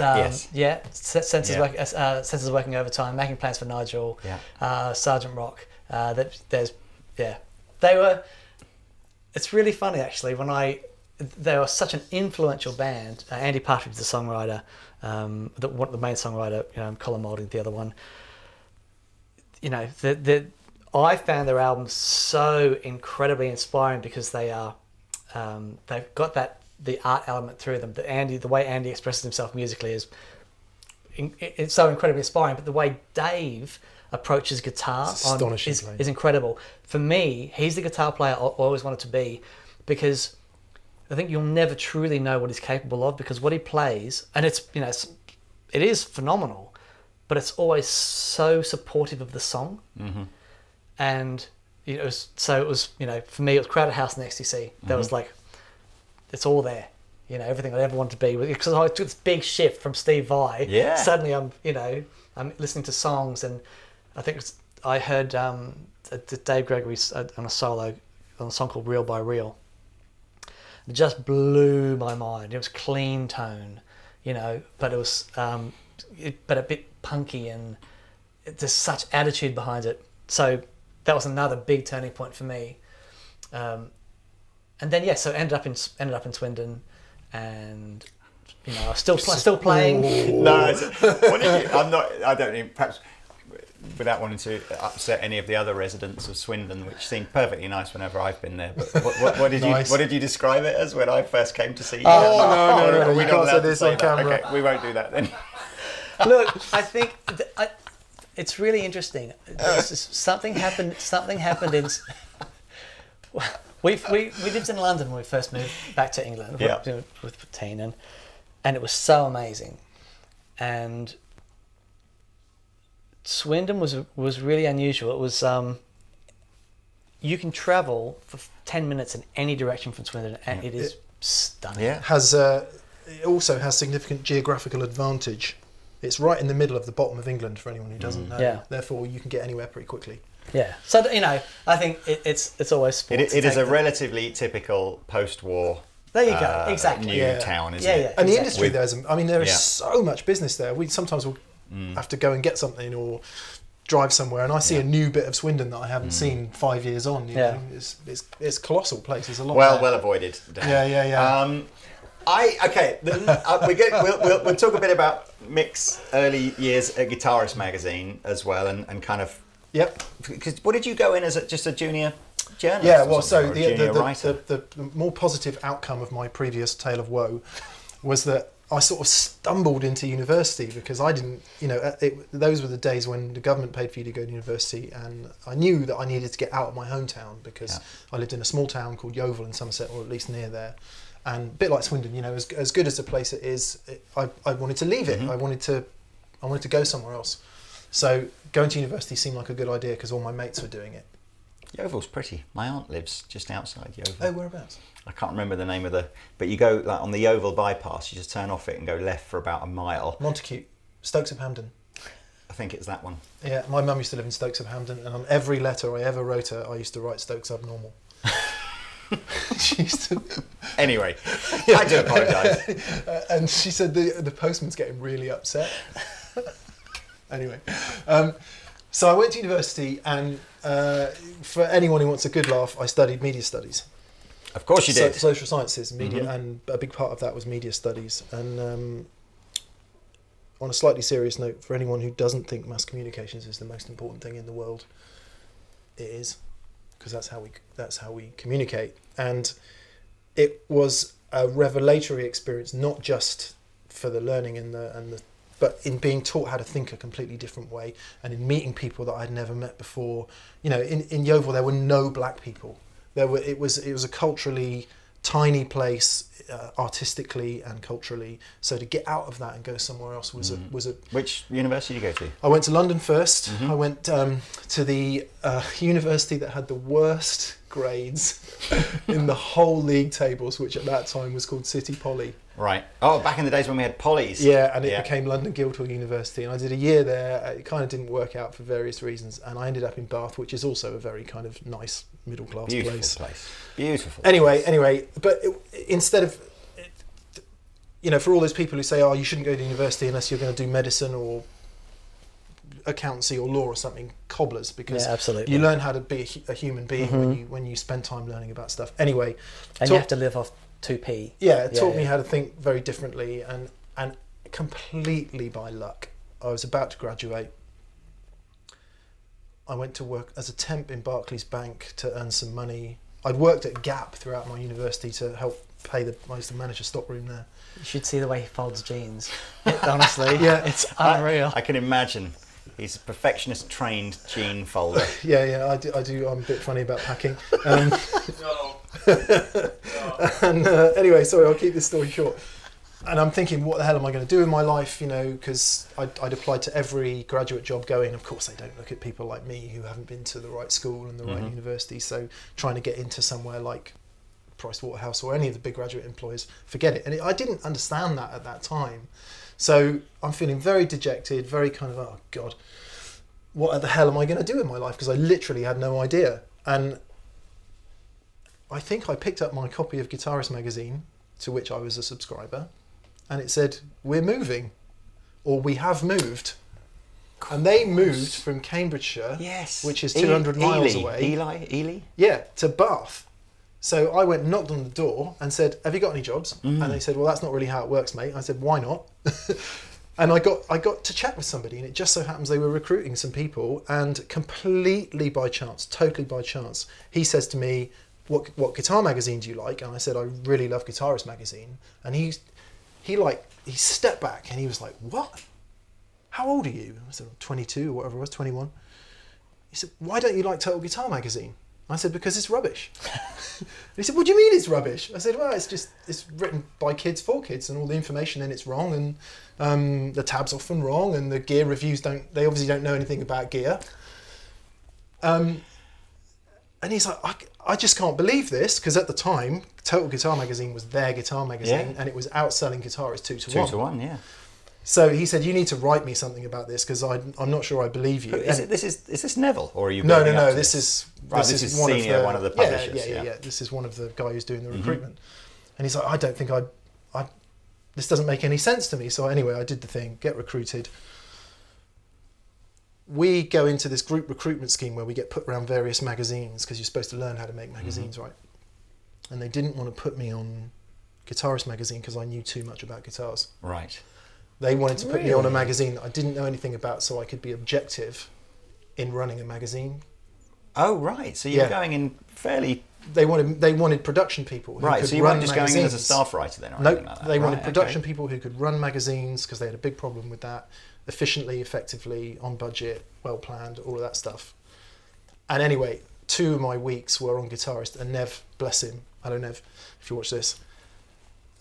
Um, Yes. Yeah. S- Senses, Yeah. Work, uh, Senses working overtime, making plans for Nigel. Yeah. Uh, Sergeant Rock. Uh, that there's yeah, they were. It's really funny actually when I. They were such an influential band. Uh, Andy Partridge, the songwriter, um, the one the main songwriter, um, Colin Moulding, the other one. You know, the the I found their albums so incredibly inspiring because they are um, they've got that the art element through them. The Andy, the way Andy expresses himself musically is it's so incredibly inspiring. But the way Dave approaches guitar on, is, is incredible. For me, he's the guitar player I always wanted to be because I think you'll never truly know what he's capable of because what he plays, and it's you know, it's, it is phenomenal, but it's always so supportive of the song, Mm-hmm. and you know, so it was you know, for me it was Crowded House and XTC. That was like, it's all there. You know, everything I ever wanted to be because I took this big shift from Steve Vai. Yeah. Suddenly, I'm you know, I'm listening to songs, and I think it's, I heard um, D- Dave Gregory's uh, on a solo on a song called Real by Reel. It just blew my mind. It was clean tone, you know, but it was, um, it, but a bit punky and it, there's such attitude behind it. So that was another big turning point for me. Um, and then yeah, so ended up in ended up in Swindon, and you know I was still pl- still playing. No, it's- what you, I'm not. I don't even. Perhaps without wanting to upset any of the other residents of Swindon, which seemed perfectly nice whenever I've been there. But what, what, what did Nice. you What did you describe it as when I first came to see you? Oh, no, no, no, no, we're you not can't say allowed to this on that. camera. Okay, we won't do that then. Look, I think th- I, it's really interesting. Is, something happened. Something happened in. We we we lived in London when we first moved back to England Yeah. with, with Teen, and and it was so amazing, and Swindon was was really unusual. It was um. you can travel for 10 minutes in any direction from Swindon and it is stunning. Yeah. has uh, it also has significant geographical advantage. It's right in the middle of the bottom of England for anyone who doesn't know. Yeah. Therefore, you can get anywhere pretty quickly. Yeah. So, you know, I think it, it's it's always sport. It, it is a the- relatively typical post-war. There you go. uh, exactly. New Yeah. town, isn't Yeah, it? yeah. And the Exactly. industry With- there's, I mean, there is Yeah. so much business there. We sometimes will Mm. have to go and get something or drive somewhere, and I see Yeah. a new bit of Swindon that I haven't Mm. seen five years on. You Yeah. know? it's, it's it's colossal place. There's a lot. Well, there. well avoided. Dan. Yeah, yeah, yeah. Um, I okay. Then, uh, we get, we'll, we'll, we'll talk a bit about Mick's early years at Guitarist magazine as well, and, and kind of Yep. because what did you go in as a, just a junior journalist? Yeah. Well, so the the, the, the, the more positive outcome of my previous tale of woe was that I sort of stumbled into university because I didn't, you know, uh, it, those were the days when the government paid for you to go to university, and I knew that I needed to get out of my hometown because Yeah. I lived in a small town called Yeovil in Somerset, or at least near there. And a bit like Swindon, you know, as, as good as the place it is, it, I, I wanted to leave it. Mhm. I wanted to, I wanted to go somewhere else. So going to university seemed like a good idea because all my mates were doing it. Yeovil's pretty. My aunt lives just outside Yeovil. Oh, whereabouts? I can't remember the name of the, but you go like on the Yeovil bypass. You just turn off it and go left for about a mile. Montacute, Stoke-sub-Hamdon. I think it's that one. Yeah, my mum used to live in Stoke-sub-Hamdon, and on every letter I ever wrote her, I used to write Stokes Abnormal. she used to, Anyway, I do apologise. uh, and she said the the postman's getting really upset. anyway, um, so I went to university, and uh, for anyone who wants a good laugh, I studied media studies. Of course you So- did. social sciences, media, Mhm. and a big part of that was media studies. And um, on a slightly serious note, for anyone who doesn't think mass communications is the most important thing in the world, it is, because that's how we that's how we communicate. And it was a revelatory experience, not just for the learning and the and the but in being taught how to think a completely different way and in meeting people that I'd never met before. You know, in, in Yeovil there were no black people. There were it was it was a culturally tiny place, uh, artistically and culturally. So to get out of that and go somewhere else was Mhm. a was a Which university did you go to? I went to London 1st Mhm. I went um, to the uh, university that had the worst grades in the whole league tables, which at that time was called City Poly. Right. Oh, back in the days when we had polys. Yeah, and it Yeah. became London Guildhall University. And I did a year there. It kind of didn't work out for various reasons. And I ended up in Bath, which is also a very kind of nice middle class Beautiful place. place. Beautiful. Anyway, anyway, but it, instead of, you know, for all those people who say, oh, you shouldn't go to university unless you're going to do medicine or accountancy or law or something, cobblers, because Yeah, absolutely. you learn how to be a, a human being when Mhm. you when you spend time learning about stuff. Anyway, and talk- you have to live off 2p. yeah, it Yeah, taught me how to think very differently and and completely by luck. I was about to graduate. I went to work as a temp in Barclays Bank to earn some money. I'd worked at Gap throughout my university to help pay the. I used to manage a stockroom there. You should see the way he folds jeans. It- honestly, Yeah. it's I- unreal. I, can imagine. He's a perfectionist trained gene folder. Yeah, yeah, I do. I do I'm a bit funny about packing. Um, and uh, anyway, sorry, I'll keep this story short. And I'm thinking, what the hell am I going to do in my life? You know, because I'd, I'd applied to every graduate job going. Of course, they don't look at people like me who haven't been to the right school and the right Mhm. university. So trying to get into somewhere like Price Waterhouse or any of the big graduate employers, forget it. And it, I didn't understand that at that time. So I'm feeling very dejected, very kind of, oh God, what the hell am I going to do in my life? Because I literally had no idea. And I think I picked up my copy of Guitarist magazine, to which I was a subscriber, and it said, We're moving, or we have moved. And they moved from Cambridgeshire, Yes. Which is E- 200 miles away. Eli? Ely? yeah, to Bath. So I went, knocked on the door, and said, "Have you got any jobs?" Mm. And they said, "Well, that's not really how it works, mate." I said, "Why not?" and I got I got to chat with somebody, and it just so happens they were recruiting some people, and completely by chance, totally by chance, he says to me, "What what guitar magazine do you like?" And I said, "I really love Guitarist magazine." And he he like he stepped back and he was like, "What? How old are you?" I said, "22 or whatever it was, 21." He said, "Why don't you like Total Guitar magazine?" I said, "Because it's rubbish." he said, "What do you mean it's rubbish?" I said, "Well, it's just it's written by kids for kids, and all the information in it's wrong, and um, the tabs often wrong, and the gear reviews don't. They obviously don't know anything about gear." Um, and he's like, I, I just can't believe this because at the time, Total Guitar Magazine was their guitar magazine, Yeah. and it was outselling guitarists two to Two one. to one, yeah. So he said, "You need to write me something about this because I'm not sure I believe you." Is it, this is is this Neville or are you? no, no, no. to This is Right, this is senior, one of the yeah, publishers, Yeah, yeah, yeah. Mm-hmm. yeah, This is one of the guy who's doing the recruitment, and he's like, "I don't think I, I, this doesn't make any sense to me." So anyway, I did the thing, get recruited. We go into this group recruitment scheme where we get put around various magazines because you're supposed to learn how to make Mm-hmm. magazines, right? And they didn't want to put me on Guitarist magazine because I knew too much about guitars. Right. They wanted to put me on a magazine that I didn't know anything about, so I could be objective in running a magazine. Oh, right. So you're Yeah. going in fairly They wanted they wanted production people who right. could So you run weren't just going in as a magazines. staff writer then, or No, anything like that? they wanted production okay. people who could run magazines because they had a big problem with that, efficiently, effectively, on budget, well planned, all of that stuff. And anyway, two of my weeks were on guitarist, and Nev, bless him, hello Nev, if you watch this.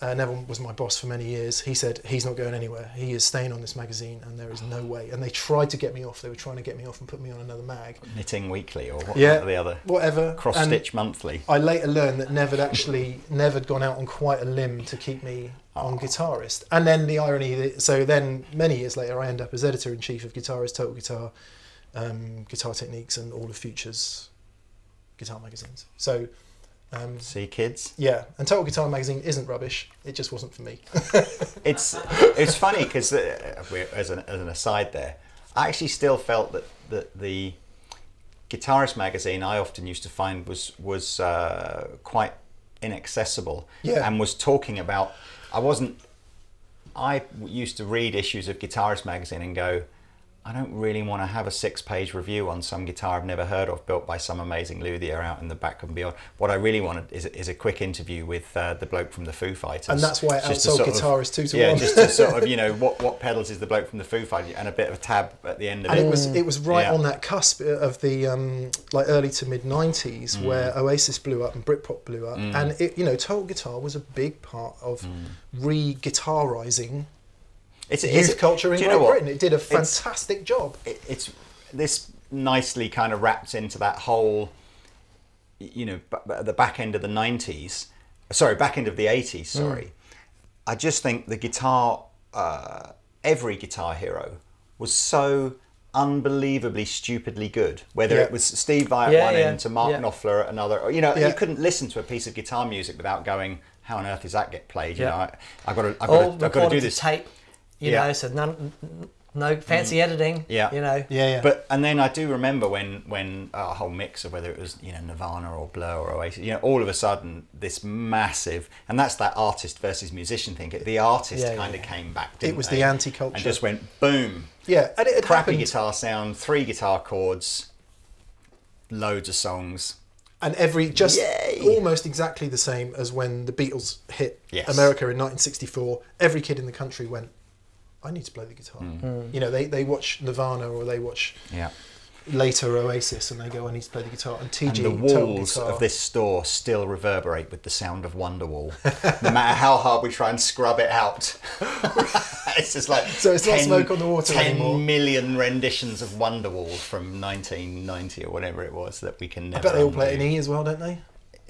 Uh, Neville was my boss for many years. He said he's not going anywhere. He is staying on this magazine, and there is no way. And they tried to get me off. They were trying to get me off and put me on another mag. Knitting Weekly or what Yeah, the other Whatever. Cross Stitch Monthly. I later learned that Nev had actually Nev had gone out on quite a limb to keep me on guitarist. And then the irony, that, so then many years later, I end up as editor in chief of Guitarist, Total Guitar, um, Guitar Techniques, and all of Futures guitar magazines. So um, See, kids. yeah, and Total Guitar magazine isn't rubbish. It just wasn't for me. It's it's funny because uh, as an as an aside there, I actually still felt that that the guitarist magazine I often used to find was was uh, quite inaccessible Yeah. and was talking about. I wasn't. I used to read issues of Guitarist magazine and go, I don't really want to have a six-page review on some guitar I've never heard of, built by some amazing luthier out in the back and beyond. What I really wanted is, is a quick interview with uh, the bloke from the Foo Fighters, And that's why it Just to outsold of- Guitarist two to yeah, one. just to sort of you know what what pedals is the bloke from the Foo Fighters, and a bit of a tab at the end of and it. it was it was right Yeah. on that cusp of the um, like early to mid '90s Mm. where Oasis blew up and Britpop blew up, and it you know Total Guitar was a big part of Mm. re-guitarizing It's, youth it's- culture in do you Great know? Britain. It did a It's- fantastic job. it, it's this nicely kind of wraps into that whole you know b- b- the back end of the 90s sorry back end of the 80s sorry i just think the guitar uh, every guitar hero was so unbelievably stupidly good whether Yeah. it was steve vai at Yeah, one yeah, end to mark yeah. knopfler at another or, you know Yeah. you couldn't listen to a piece of guitar music without going how on earth does that get played you Yeah. know I, i've got to i've got to, I've got to do this tape, you Yeah. know, so none, no fancy mm. editing. Yeah. You know. Yeah, yeah. But and then I do remember when when a whole mix of whether it was you know Nirvana or Blur or Oasis, you know, all of a sudden this massive and that's that artist versus musician thing. The artist Yeah, kind yeah. of came back. Didn't was they? the anti-culture. and just went boom. yeah, and it had Crappy happened. guitar sound, three guitar chords, loads of songs. and every just Yay. almost exactly the same as when the Beatles hit Yes. America in 1964. Every kid in the country went, "I need to play the guitar." Mm. You know, they they watch Nirvana or they watch Yeah. later Oasis and they go, "I need to play the guitar." And TG And the walls of this store still reverberate with the sound of Wonderwall, no matter how hard we try and scrub it out. it's just like So it's not Smoke on the Water 10 anymore. million renditions of Wonderwall from 1990 or whatever it was that we can I never. bet they all play it in. E as well, don't they?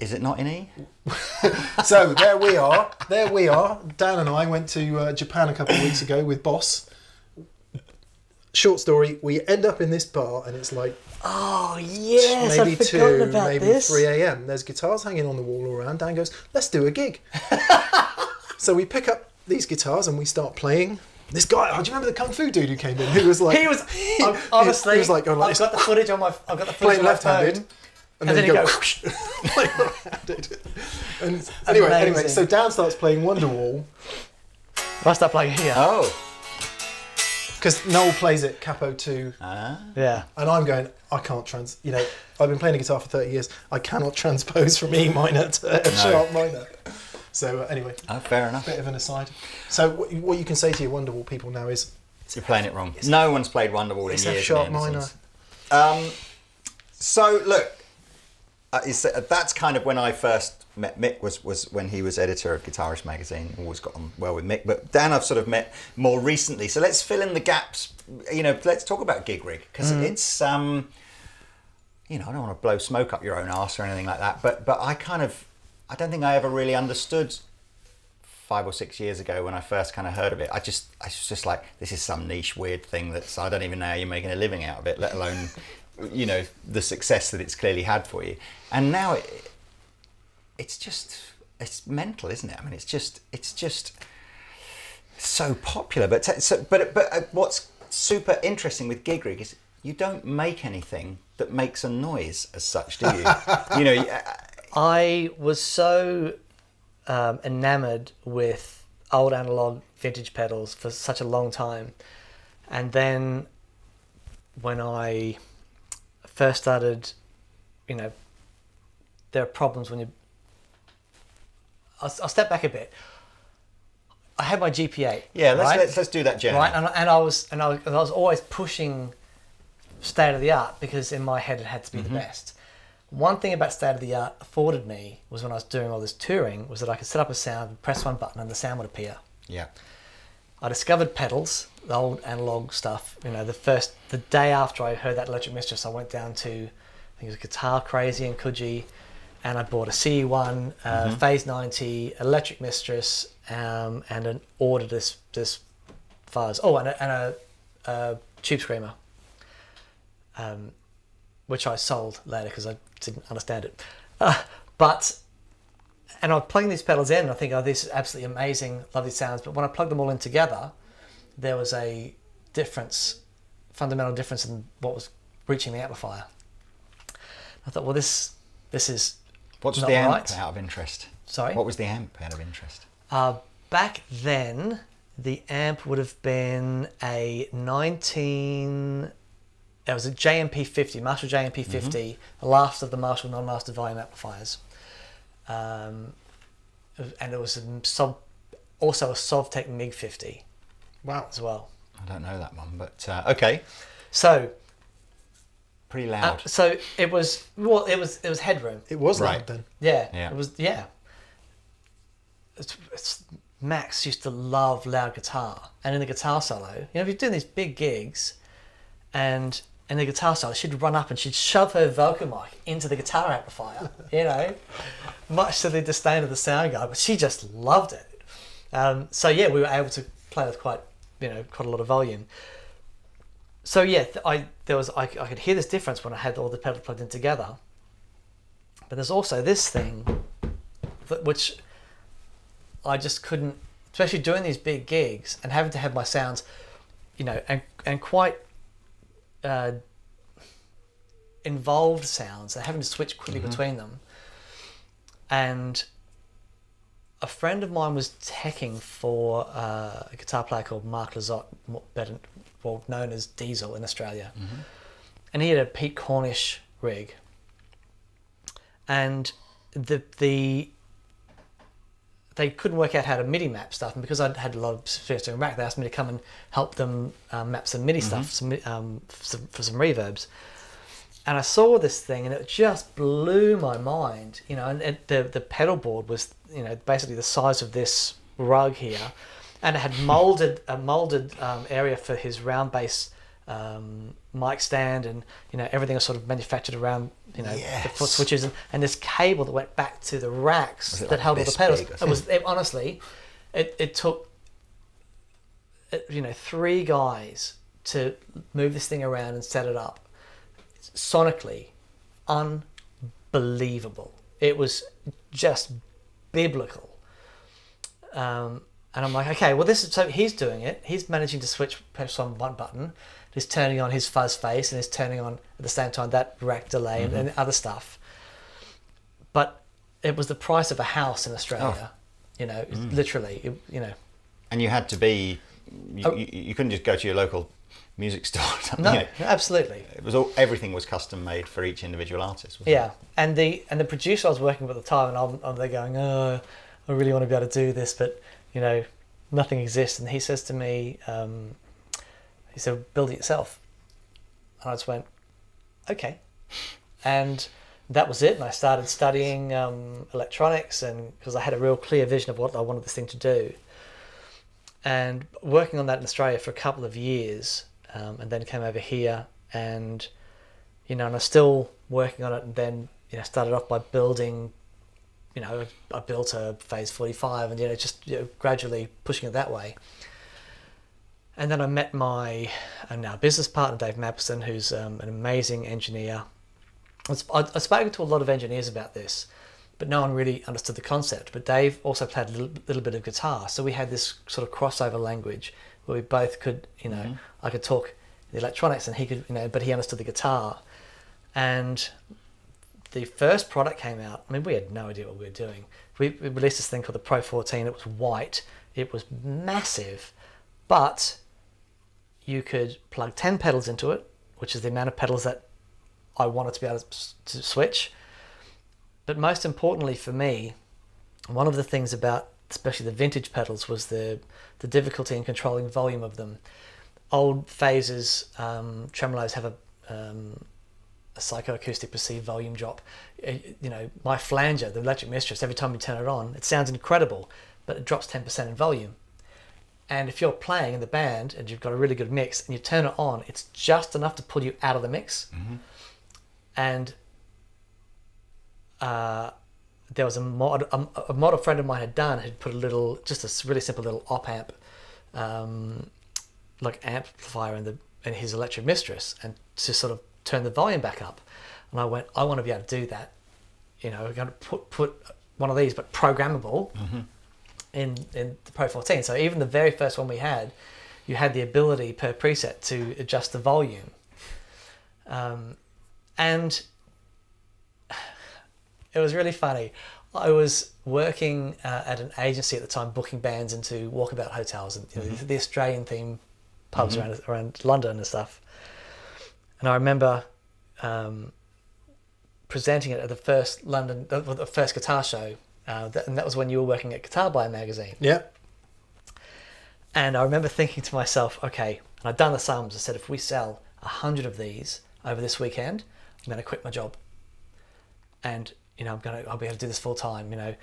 Is it not in E? So there we are. There we are. Dan and I went to uh, Japan a couple of weeks ago with Boss. Short story: We end up in this bar, and it's like Oh yes, maybe I'd forgotten two, about maybe this. three a.m. There's guitars hanging on the wall all around. Dan goes, "Let's do a gig." so we pick up these guitars and we start playing. This guy, oh, do you remember the kung fu dude who came in? Who was like, He was I'm- honestly. he was like going like I've this, got the footage on my. I've got the footage playing on my left-handed, phone. And, And then, then go, he playing right-handed. And anyway, anyway, so Dan starts playing Wonderwall I start playing here. Oh. because Noel plays it capo two. Ah. Yeah. And I'm going, I can't trans. You know, I've been playing a guitar for 30 years. I cannot transpose from E minor to F sharp minor. So uh, anyway, Oh, fair enough. bit of an aside. So what, you- what you can say to your Wonderwall people now is, You're playing it wrong. No one's played Wonderwall in years. F sharp minor. Um, so look, uh, it's, uh, that's kind of when I first met Mick. Was was when he was editor of Guitarist magazine. Always got on well with Mick. But Dan, I've sort of met more recently. So let's fill in the gaps. You know, let's talk about GigRig because Mm-hmm. it's um, you know, I don't want to blow smoke up your own arse or anything like that, but but I kind of, I don't think I ever really understood five or six years ago when I first kind of heard of it. I just, I was just like, this is some niche weird thing that's I don't even know how you're making a living out of it, let alone, you know, the success that it's clearly had for you. And now it, it's just, it's mental, isn't it? I mean, it's just, it's just so popular. But t- so, but but uh, what's super interesting with GigRig is you don't make anything that makes a noise as such, do you? you know, uh, I was so um, enamored with old analog vintage pedals for such a long time, and then when I first started, you know, there are problems when you. I'll, I'll step back a bit. I had my GP8. yeah. Let's, right? let's let's do that, journey. right? And, and I was and I was, and I was always pushing state of the art because in my head it had to be Mm-hmm. the best. One thing about state of the art afforded me was when I was doing all this touring was that I could set up a sound, press one button, and the sound would appear. Yeah. I discovered pedals, the old analog stuff. You know, the first the day after I heard that Electric Mistress, I went down to I think it was Guitar Crazy in Coogee, and I bought a CE1, uh, Phase 90, Electric Mistress, um, and an ordered this this fuzz. Oh, and a, and a, a Tube Screamer, um, which I sold later because I didn't understand it. Uh, but and I was plugging these pedals in, and I think, oh, this is absolutely amazing, lovely sounds. But when I plugged them all in together, there was a difference, fundamental difference in what was reaching the amplifier. I thought, well, this this is What's the amp right. out of interest? Sorry. What was the amp out of interest? Uh, back then, the amp would have been a 19. It was a JMP 50, Marshall JMP 50, the last of the Marshall non-master volume amplifiers. Um, and it was a sub, also a Sovtek MiG 50 Wow. as well. I don't know that one, but uh, okay, So, pretty uh, loud. so it was well, it was it was headroom. It was Right. loud then. Yeah, Yeah. it was. Yeah, it's, it's, Max used to love loud guitar, and in the guitar solo, you know, if you're doing these big gigs, and in the guitar solo, she'd run up and she'd shove her vocal mic into the guitar amplifier. you know, much to the disdain of the sound guy, but she just loved it. Um, so yeah, we were able to play with quite, you know, quite a lot of volume. So yeah, I there was I, I could hear this difference when I had all the pedals plugged in together. But there's also this thing, that, which I just couldn't, especially doing these big gigs and having to have my sounds, you know, and and quite uh, involved sounds and having to switch quickly between them. And a friend of mine was teching for uh, a guitar player called Mark Lizotte, better well known as Diesel in Australia, and he had a Pete Cornish rig. And the the they couldn't work out how to MIDI map stuff, and because I had a lot of experience doing rack, they asked me to come and help them um, map some MIDI stuff some, um, for, some, for some reverbs. And I saw this thing, and it just blew my mind. You know, and it, the the pedal board was, you know, basically the size of this rug here, and it had molded a molded um, area for his round base um, mic stand, and you know everything was sort of manufactured around, you know, the foot switches, and, and this cable that went back to the racks that like held all the pedals. big It was it, honestly, it it took you know three guys to move this thing around and set it up sonically unbelievable. It was just biblical. Um, and i'm like okay well this is so he's doing it. He's managing to switch press on one button. He's turning on his fuzz face and he's turning on at the same time that rack delay and, and other stuff. But it was the price of a house in australia you know literally it, you know. And you had to be, you, Oh. you, you couldn't just go to your local music store. no you know. absolutely It was all, everything was custom made for each individual artist. Yeah, and the and the producer I was working with at the time, and I'm, I'm there going, oh, I really want to be able to do this, but you know, nothing exists. And he says to me, um, he said, build it yourself. And I just went, okay, and that was it. And I started studying um, electronics, and because I had a real clear vision of what I wanted this thing to do, and working on that in Australia for a couple of years, um, and then came over here and you know, and I'm still working on it. And then you know, started off by building. You know, I built a Phase 45, and you know, just you know, gradually pushing it that way. And then I met my uh, now business partner, Dave Mapperson, who's um, an amazing engineer. I spoken to a lot of engineers about this, but no one really understood the concept. But Dave also played a little, little bit of guitar, so we had this sort of crossover language where we both could, you know, I could talk the electronics and he could, you know, but he understood the guitar. And the first product came out. I mean, we had no idea what we were doing. We, we released this thing called the Pro 14. It was white. It was massive, but you could plug 10 pedals into it, which is the amount of pedals that I wanted to be able to, to switch. But most importantly for me, one of the things about especially the vintage pedals was the the difficulty in controlling volume of them. Old phases, um, tremolos have a um, a psychoacoustic perceived volume drop. Uh, You know, my flanger, the Electric Mistress, every time you turn it on, it sounds incredible, but it drops 10% in volume. And if you're playing in the band and you've got a really good mix and you turn it on, it's just enough to pull you out of the mix. And uh, there was a mod, a, a mod a friend of mine had done had put a little, just a really simple little op amp, um, like amplifier in the in his electric mistress, and to sort of turn the volume back up. And I went, I want to be able to do that. You know, we're going to put put one of these, but programmable in in the Pro 14. So even the very first one we had, you had the ability per preset to adjust the volume. Um, and it was really funny. I was working uh, at an agency at the time, booking bands into walkabout hotels and you know, the Australian theme pubs around around London and stuff. And I remember um, presenting it at the first London, the, the first guitar show, uh, that, and that was when you were working at Guitar Buyer magazine. Yeah. And I remember thinking to myself, okay, and I'd done the sums. I said, if we sell a hundred of these over this weekend, I'm going to quit my job, and you know, I'm going to, I'll be able to do this full time, you know.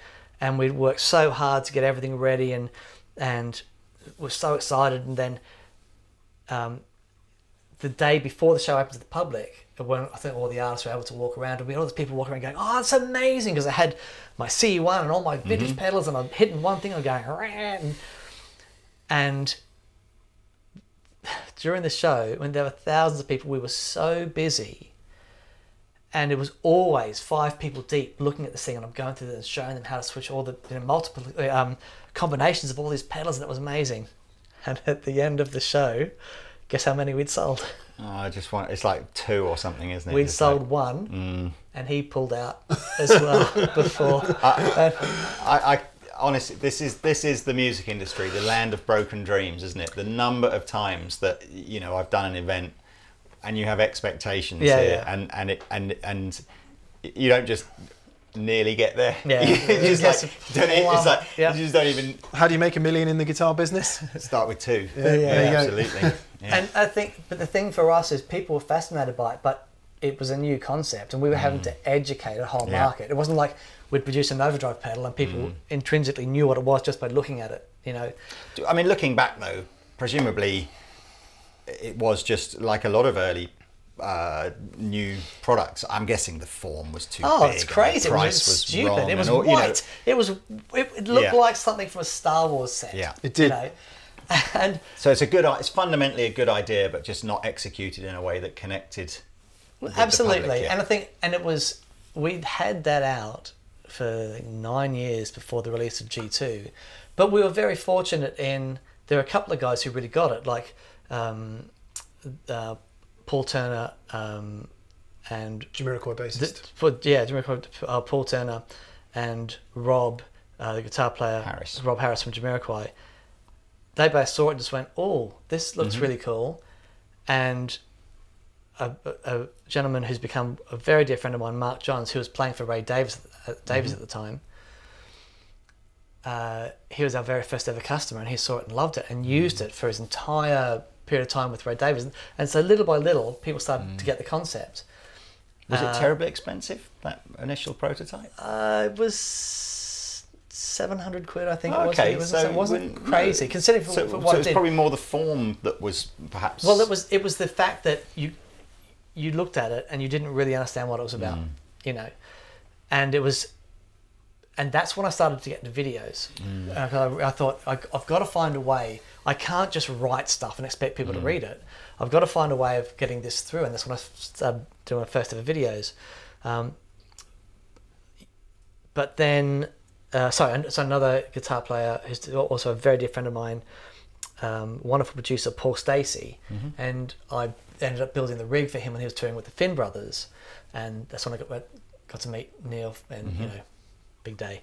And we'd worked so hard to get everything ready, and and we're so excited. And then, um, the day before the show opened to the public, when I think all the artists were able to walk around, and we had all these people walking around going, "Oh, it's amazing!" Because I had my CE1 and all my vintage pedals, and I'm hitting one thing, I'm going, and and during the show, when there were thousands of people, we were so busy. And it was always five people deep looking at this thing, and I'm going through this and showing them how to switch all the you know, multiple um, combinations of all these pedals, and it was amazing. And at the end of the show, guess how many we'd sold? Oh, I just want. It's like two or something, isn't it? We'd It's sold like- one, Mm. and he pulled out as well before. And- I, I honestly, this is this is the music industry, the land of broken dreams, isn't it? The number of times that you know I've done an event, and you have expectations Yeah, here, yeah. and and it and and you don't just nearly get there. Yeah. You just like, don't, it's like Yeah. you just don't even How do you make a million in the guitar business? start with two. Yeah, there you go. absolutely. Yeah. And I think, but the thing for us is people were fascinated by it, but it was a new concept, and we were having to educate a whole Mm. Yeah. market. It wasn't like we'd produce an overdrive pedal and people Mm. intrinsically knew what it was just by looking at it. You know, I mean, looking back though, presumably it was just like a lot of early uh, new products. I'm guessing the form was too oh, big. it's and the crazy! It was, price just stupid. wrong It was and all- you know, white. It was. It, it looked Yeah. like something from a Star Wars set. Yeah. It did. You know? And so it's a good. It's fundamentally a good idea, but just not executed in a way that connected. with the Absolutely, public, yeah. and I think, and it was we'd had that out for like nine years before the release of G two, but we were very fortunate in there are a couple of guys who really got it, like um, uh, Paul Turner um, and Jamiroquai bassist. the, for, yeah, do you uh, Paul Turner and Rob, uh, the guitar player, Harris. Rob Harris from Jamiroquai. They both saw it and just went, "Oh, this looks Mm-hmm. really cool," and a, a, a gentleman who's become a very dear friend of mine, Mark Johns, who was playing for Ray Davies, uh, Davies Mm-hmm. at the time. Uh, he was our very first ever customer, and he saw it and loved it, and used it for his entire period of time with Ray Davies. And so, little by little, people started Mm. to get the concept. Was Uh, it terribly expensive that initial prototype? Uh, it was seven hundred quid, I think. it was. Okay, It wasn't, so so it wasn't crazy considering for, So, for so what it it was did. probably more the form that was perhaps. Well, it was it was the fact that you you looked at it and you didn't really understand what it was about, you know, and it was, and that's when I started to get into videos. Uh, I, I thought I, I've got to find a way. I can't just write stuff and expect people to read it. I've got to find a way of getting this through, and that's when I started doing my first ever videos. Um, but then, uh, sorry, so another guitar player who's also a very dear friend of mine, um, wonderful producer Paul Stacey, and I ended up building the rig for him when he was touring with the Finn Brothers, and that's when I got got to meet Neil and you know, big day.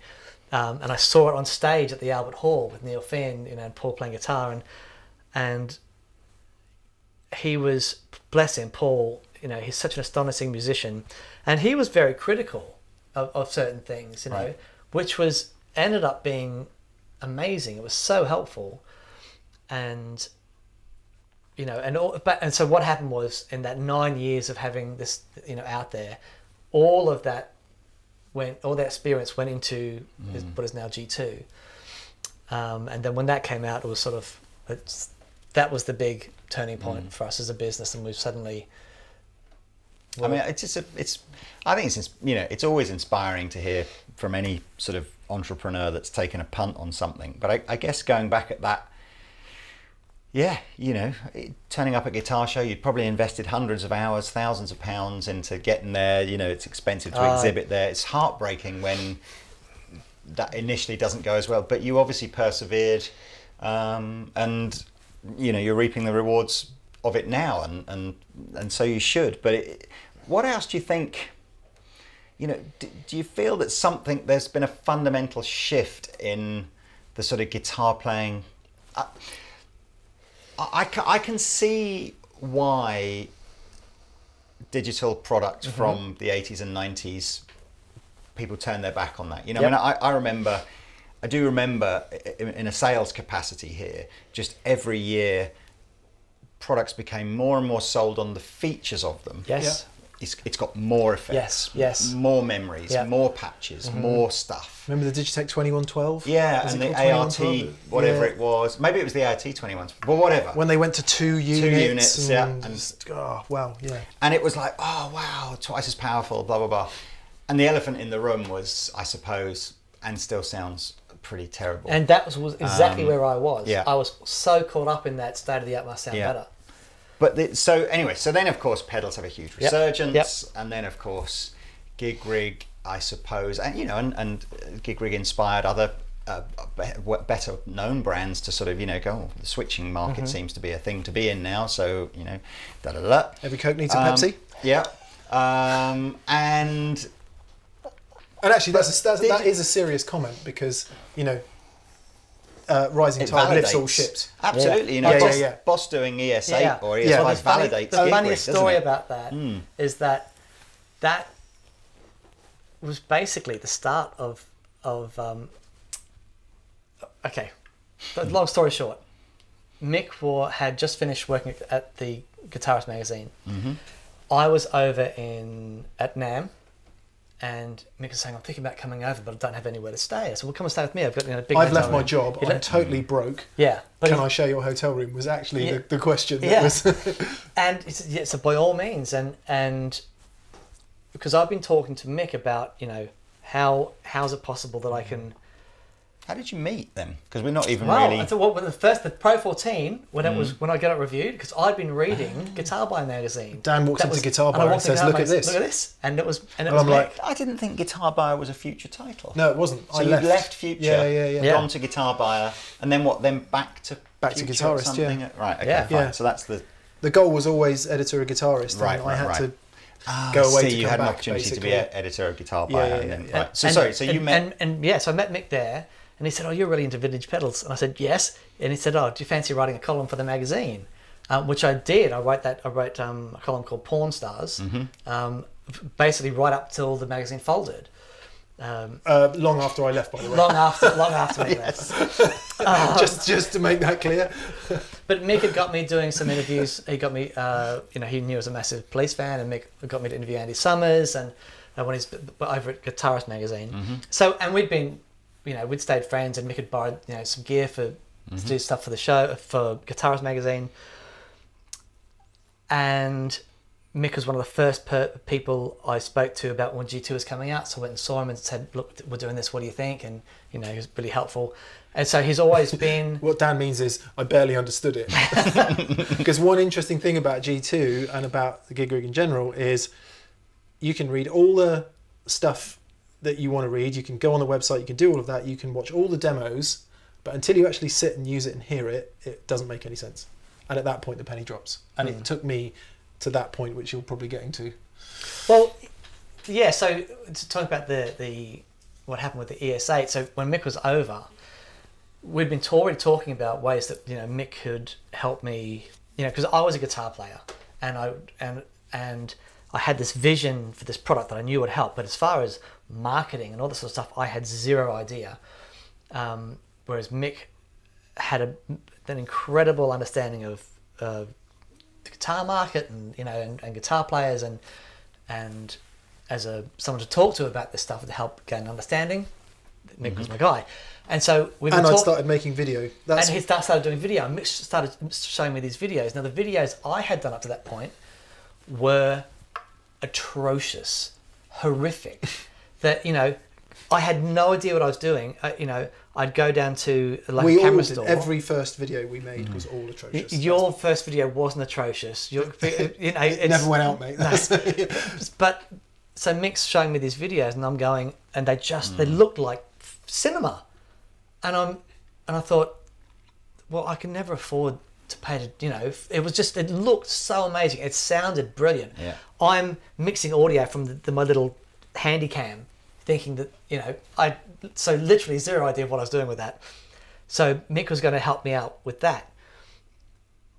Um, and I saw it on stage at the Albert Hall with Neil Finn, you know, and Paul playing guitar, and and he was bless him, Paul. You know, he's such an astonishing musician, and he was very critical of, of certain things. You know, Right. which was ended up being amazing. It was so helpful, and you know, and all, but and so what happened was in that nine years of having this, you know, out there, all of that went, all that experience went into his- what is now G two, um, and then when that came out, it was sort of it's, that was the big turning point for us as a business, and we've suddenly. I mean, it's just a, it's. I think it's you know it's always inspiring to hear from any sort of entrepreneur that's taken a punt on something. But I, I guess going back at that, yeah, you know, it, turning up at a guitar show, you'd probably invested hundreds of hours, thousands of pounds into getting there. You know, it's expensive to Ah. exhibit there. It's heartbreaking when that initially doesn't go as well. But you obviously persevered, um, and you know you're reaping the rewards of it now, and and and so you should. But it, what else do you think? You know, do, do you feel that something there's been a fundamental shift in the sort of guitar playing? I, I, I ca- I can see why digital products mm-hmm. from the 80s and 90s people turn their back on that. You know, Yep. I mean, I, I remember, I do remember in, in a sales capacity here, just every year, products became more and more sold on the features of them. Yes. It's, it's got more effects, Yes, yes. more memories, Yeah. Mm-hmm. more patches, more stuff. Remember the Digitech 2112? Yeah, Was and the ART, whatever Yeah. it was. Maybe it was the ART 21s, but whatever. When they went to two units. Two units, yeah, And, and- just- oh, wow, yeah. and it was like, oh wow, twice as powerful, blah blah blah. And the elephant in the room was, I suppose, and still sounds pretty terrible. And that was, was exactly Um, where I was. yeah. I was so caught up in that state of the art must sound Yeah. better. But the, so anyway, so then of course pedals have a huge resurgence, yep. and then of course GigRig, I suppose, and you know, and, and GigRig inspired other. Uh, better known brands to sort of you know go oh, the switching market Mm-hmm. seems to be a thing to be in now so you know da da da Every Coke needs a Um, Pepsi. yeah um, and And actually, that's a, that's, that is a serious comment because, you know, uh, rising it tide lifts all ships. Absolutely, you know, Yeah, yeah, Boss, yeah. Boss doing ES8 Yeah. or Yeah. ES5 Well, the funny- validates the gig funniest story it? about that is Mm. that that was basically the start of of um, okay. But long story short, Mick War had just finished working at the Guitarist magazine. Mm-hmm. I was over in at NAMM, and Mick was saying, "I'm thinking about coming over, but I don't have anywhere to stay." I said, "Well, come and stay with me. I've got you know, a big." I've left my room." job. He I'm totally broke. yeah, but Can he- I share your hotel room? Was actually Yeah. the, the question. That Yeah. was and it's, yeah, so by all means and and because I've been talking to Mick about you know how how's it possible that I can How did you meet them? Because we're not even well really. I thought well, when the first the Pro 14 when it Mm. was when I got it reviewed because I'd been reading Guitar Buy magazine Dan walks That into Guitar and I Buy and walked says, "Look at this." look at this and it was and it And was I'm Mick. like, I didn't think Guitar Buyer was a future title. no, it wasn't. So I you left. left. Future, Yeah, yeah, yeah. Yeah. gone to Guitar Buyer, and then what? Then back to Back to Future or Guitarist, yeah. something? Right. Okay. Yeah. Fine. Yeah. So that's the. The goal was always editor of guitarist, Right, and I right, had right. to Ah, go away see, to you come had an back, opportunity to be basically. a editor of Guitar Yeah, Buyer, yeah, and then yeah. right. So And- sorry. So you and, met. and, and yeah, so I met Mick there, and he said, "Oh, you're really into vintage pedals," and I said, "Yes," and he said, "Oh, do you fancy writing a column for the magazine?" Um, which I did. I wrote that. I wrote um, a column called Porn Stars, Mm-hmm. um, basically right up till the magazine folded. Um, uh, long after I left, by the way. long after, long after me left. just just to make that clear. But Mick had got me doing some interviews. He got me, uh, you know, he knew I was a massive police fan, and Mick got me to interview Andy Summers and uh, when he's over at Guitarist magazine. Mm-hmm. So, and we'd been, you know, we'd stayed friends, and Mick had borrowed, you know, some gear for Mm-hmm. to do stuff for the show for Guitarist magazine. And Mick was one of the first per- people I spoke to about when G2 was coming out. So I went and saw him and said, "Look, we're doing this. What do you think?" And you know, he was really helpful. And so he's always been. What Dan means is I barely understood it. Because one interesting thing about G2 and about the GigRig in general is you can read all the stuff that you want to read. You can go on the website, you can do all of that, you can watch all the demos, but until you actually sit and use it and hear it, it doesn't make any sense. And at that point, the penny drops. And Mm. it took me to that point, which you're probably getting to. Well, yeah. So to talk about the the what happened with the ES8. So when Mick was over, we'd been already talking about ways that you know Mick could help me. You know, because I was a guitar player, and I and and I had this vision for this product that I knew would help. But as far as marketing and all this sort of stuff, I had zero idea. Um, whereas Mick had a, an incredible understanding of uh, the guitar market and you know and, and guitar players and and as a someone to talk to about this stuff to help gain an understanding. Mick was my guy, and so we've And I talk- started making video. That's and he start- started doing video. And Mitch started showing me these videos. Now the videos I had done up to that point were atrocious, horrific. that you know, I had no idea what I was doing. Uh, you know, I'd go down to like we a all camera did. store. Every first video we Mm. made was all Y- atrocious. Your first video wasn't atrocious. Your, you know, it never went out, mate. That's, but so Mick's showing me these videos, and I'm going, and they just they looked like cinema, and I'm, and I thought, well, I can never afford to pay to, you know, it was just it looked so amazing. It sounded brilliant. Yeah. I'm mixing audio from the, the, my little handy cam, thinking that you know I so literally zero idea of what I was doing with that. So Mick was going to help me out with that,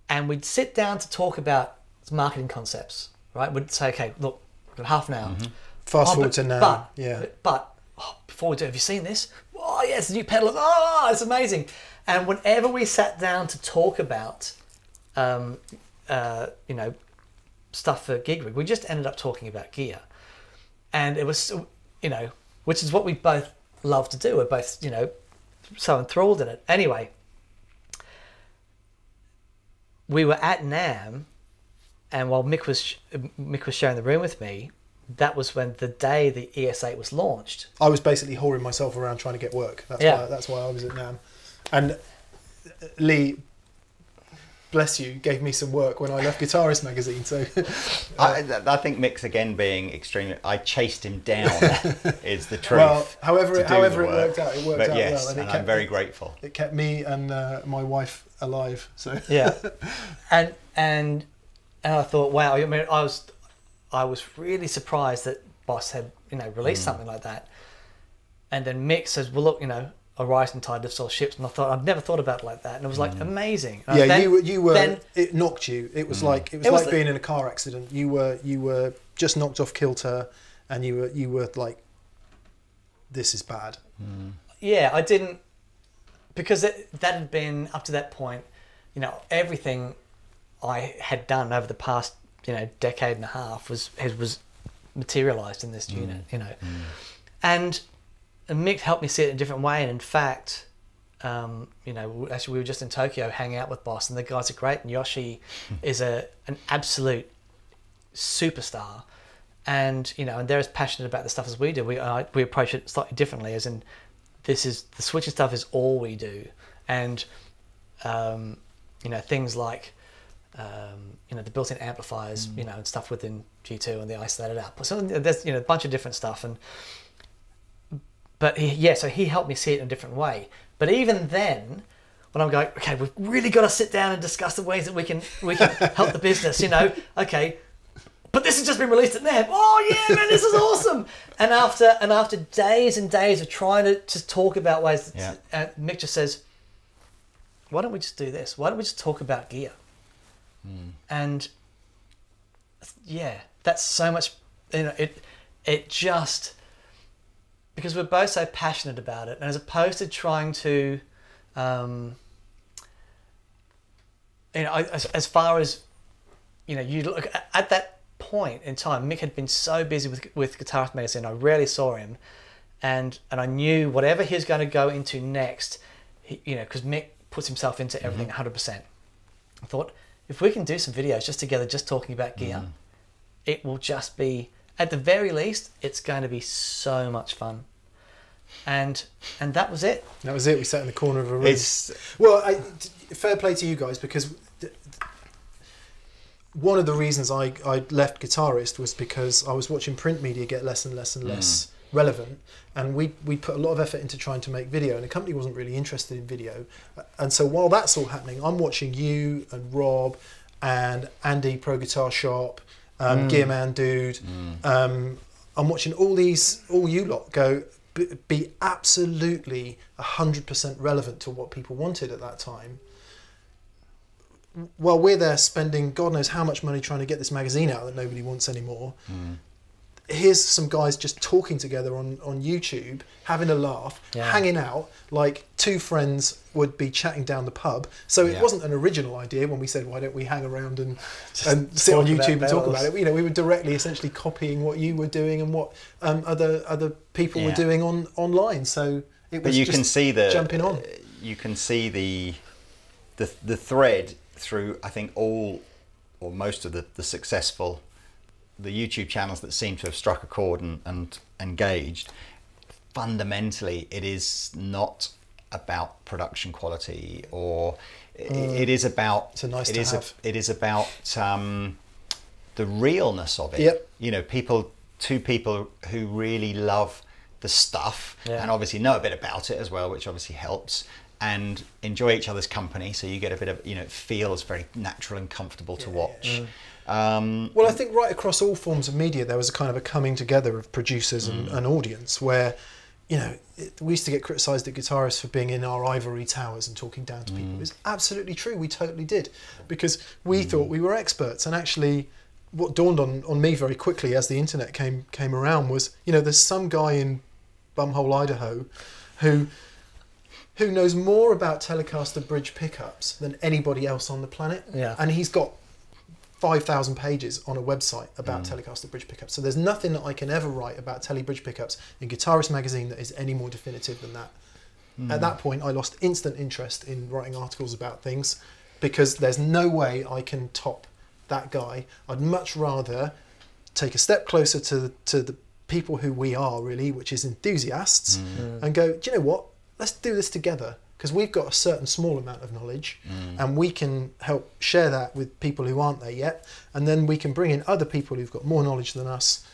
and we'd sit down to talk about marketing concepts. Right? We'd say, okay, look, we've got half an hour. Mm-hmm. Fast Oh, forward but- to now. But, yeah. But, but, oh, before we do, have you seen this? Oh yes, the new pedal. Oh, it's amazing. And whenever we sat down to talk about, um, uh, you know, stuff for GigRig, we just ended up talking about gear, and it was, you know, which is what we both love to do. We're both, you know, so enthralled in it. Anyway, we were at NAMM, and while Mick was Mick was sharing the room with me, that was when the day the ES8 was launched. I was basically whoring myself around trying to get work. That's Yeah. why that's why I was at NAMM. And uh, Lee, bless you, gave me some work when I left Guitarist magazine. So I, I think Mick's again being extremely. I chased him down. is the truth. well, however it, however it work. worked out, it worked But out yes, well, and, and it I'm very me, grateful. It kept me and uh, my wife alive. So Yeah, and and and I thought, wow. I mean, I was I was really surprised that Boss had you know released something like that. And then Mick says, well, look, you know, a rising tide lifts all ships, and I thought I'd never thought about it like that, and it was like mm. amazing. And yeah, then- you were you were then- it knocked you. It was mm. like it was It was like the- being in a car accident. You were you were just knocked off kilter, and you were you were like, this is bad. Mm. yeah, I didn't because it, that had been up to that point. You know, everything I had done over the past you know decade and a half was has, was materialized in this unit. You know, and, and Mick helped me see it in a different way. And in fact, um, you know, actually we were just in Tokyo hanging out with Boss, and the guys are great. And Yoshi is a an absolute superstar. And you know, and they're as passionate about the stuff as we do. We uh, we approach it slightly differently, as in this is the switching stuff is all we do, and um, you know things like um, you know the built-in amplifiers, you know, and stuff within G2 and the isolated output. So there's you know a bunch of different stuff, and but he, yeah, so he helped me see it in a different way. But even then, when I'm going, okay, we've really got to sit down and discuss the ways that we can we can help the business. You know, okay. But this has just been released at NAB. Oh yeah, man, this is awesome! And after and after days and days of trying to just talk about ways, Yeah. uh, Mick just says, "Why don't we just do this? Why don't we just talk about gear?" And yeah, that's so much. You know, it it just because we're both so passionate about it, and as opposed to trying to, um, you know, as, as far as you know, you look at- at that point in time, Mick had been so busy with with Guitarist magazine, I rarely saw him, and and I knew whatever he was going to go into next, he, you know, because Mick puts himself into everything 100 percent. I thought if we can do some videos just together, just talking about gear, it will just be at the very least it's going to be so much fun. And and that was it. That was it. We sat in the corner of a room. It's Well, I, t- fair play to you guys because one of the reasons I, I left guitarist was because I was watching print media get less and less and hmm. less relevant, and we we put a lot of effort into trying to make video, and the company wasn't really interested in video, uh, and so while that's all happening, I'm watching you and Rob and Andy Pro Guitar Shop, um, Gear Man Dude. Um, I'm watching all these, all you lot go be, be absolutely 100% relevant to what people wanted at that time. While we're there spending God knows how much money trying to get this magazine out that nobody wants anymore, here's some guys just talking together on, on YouTube, having a laugh, Yeah. hanging out like two friends would be chatting down the pub. So it Yeah. wasn't an original idea when we said, why don't we hang around and, and sit on YouTube and talk about it? You know, we were directly essentially copying what you were doing and what um, other other people were doing on online. So it was but you just can see the jumping on. You can see the the the thread through. I think all or most of the the successful the YouTube channels that seem to have struck a chord and, and engaged. Fundamentally, it is not about production quality or it- it is about Mm. It's a nice it is have. it is about um, the realness of it. Yep. You know, people, two people who really love the stuff Yeah. and obviously know a bit about it as well, which obviously helps, and enjoy each other's company. So you get a bit of, you know, it feels very natural and comfortable to watch. Um, Well, I think right across all forms of media, there was a kind of a coming together of producers and, mm. and audience where, you know, it, we used to get criticised at guitarists for being in our ivory towers and talking down to people. Mm. It was absolutely true. We totally did because we mm. thought we were experts. And actually, what dawned on, on me very quickly as the internet came came around was, you know, there's some guy in Bumhole, Idaho, who who knows more about Telecaster bridge pickups than anybody else on the planet. Yeah. And he's got 5,000 pages on a website about mm. Telecaster bridge pickups. So there's nothing that I can ever write about Tele bridge pickups in Guitarist magazine that is any more definitive than that. Mm. At that point, I lost instant interest in writing articles about things because there's no way I can top that guy. I'd much rather take a step closer to to the people who we are really, which is enthusiasts, mm. and go. Do you know what? Let's do this together because we've got a certain small amount of knowledge, mm. and we can help share that with people who aren't there yet, and then we can bring in other people who've got more knowledge than us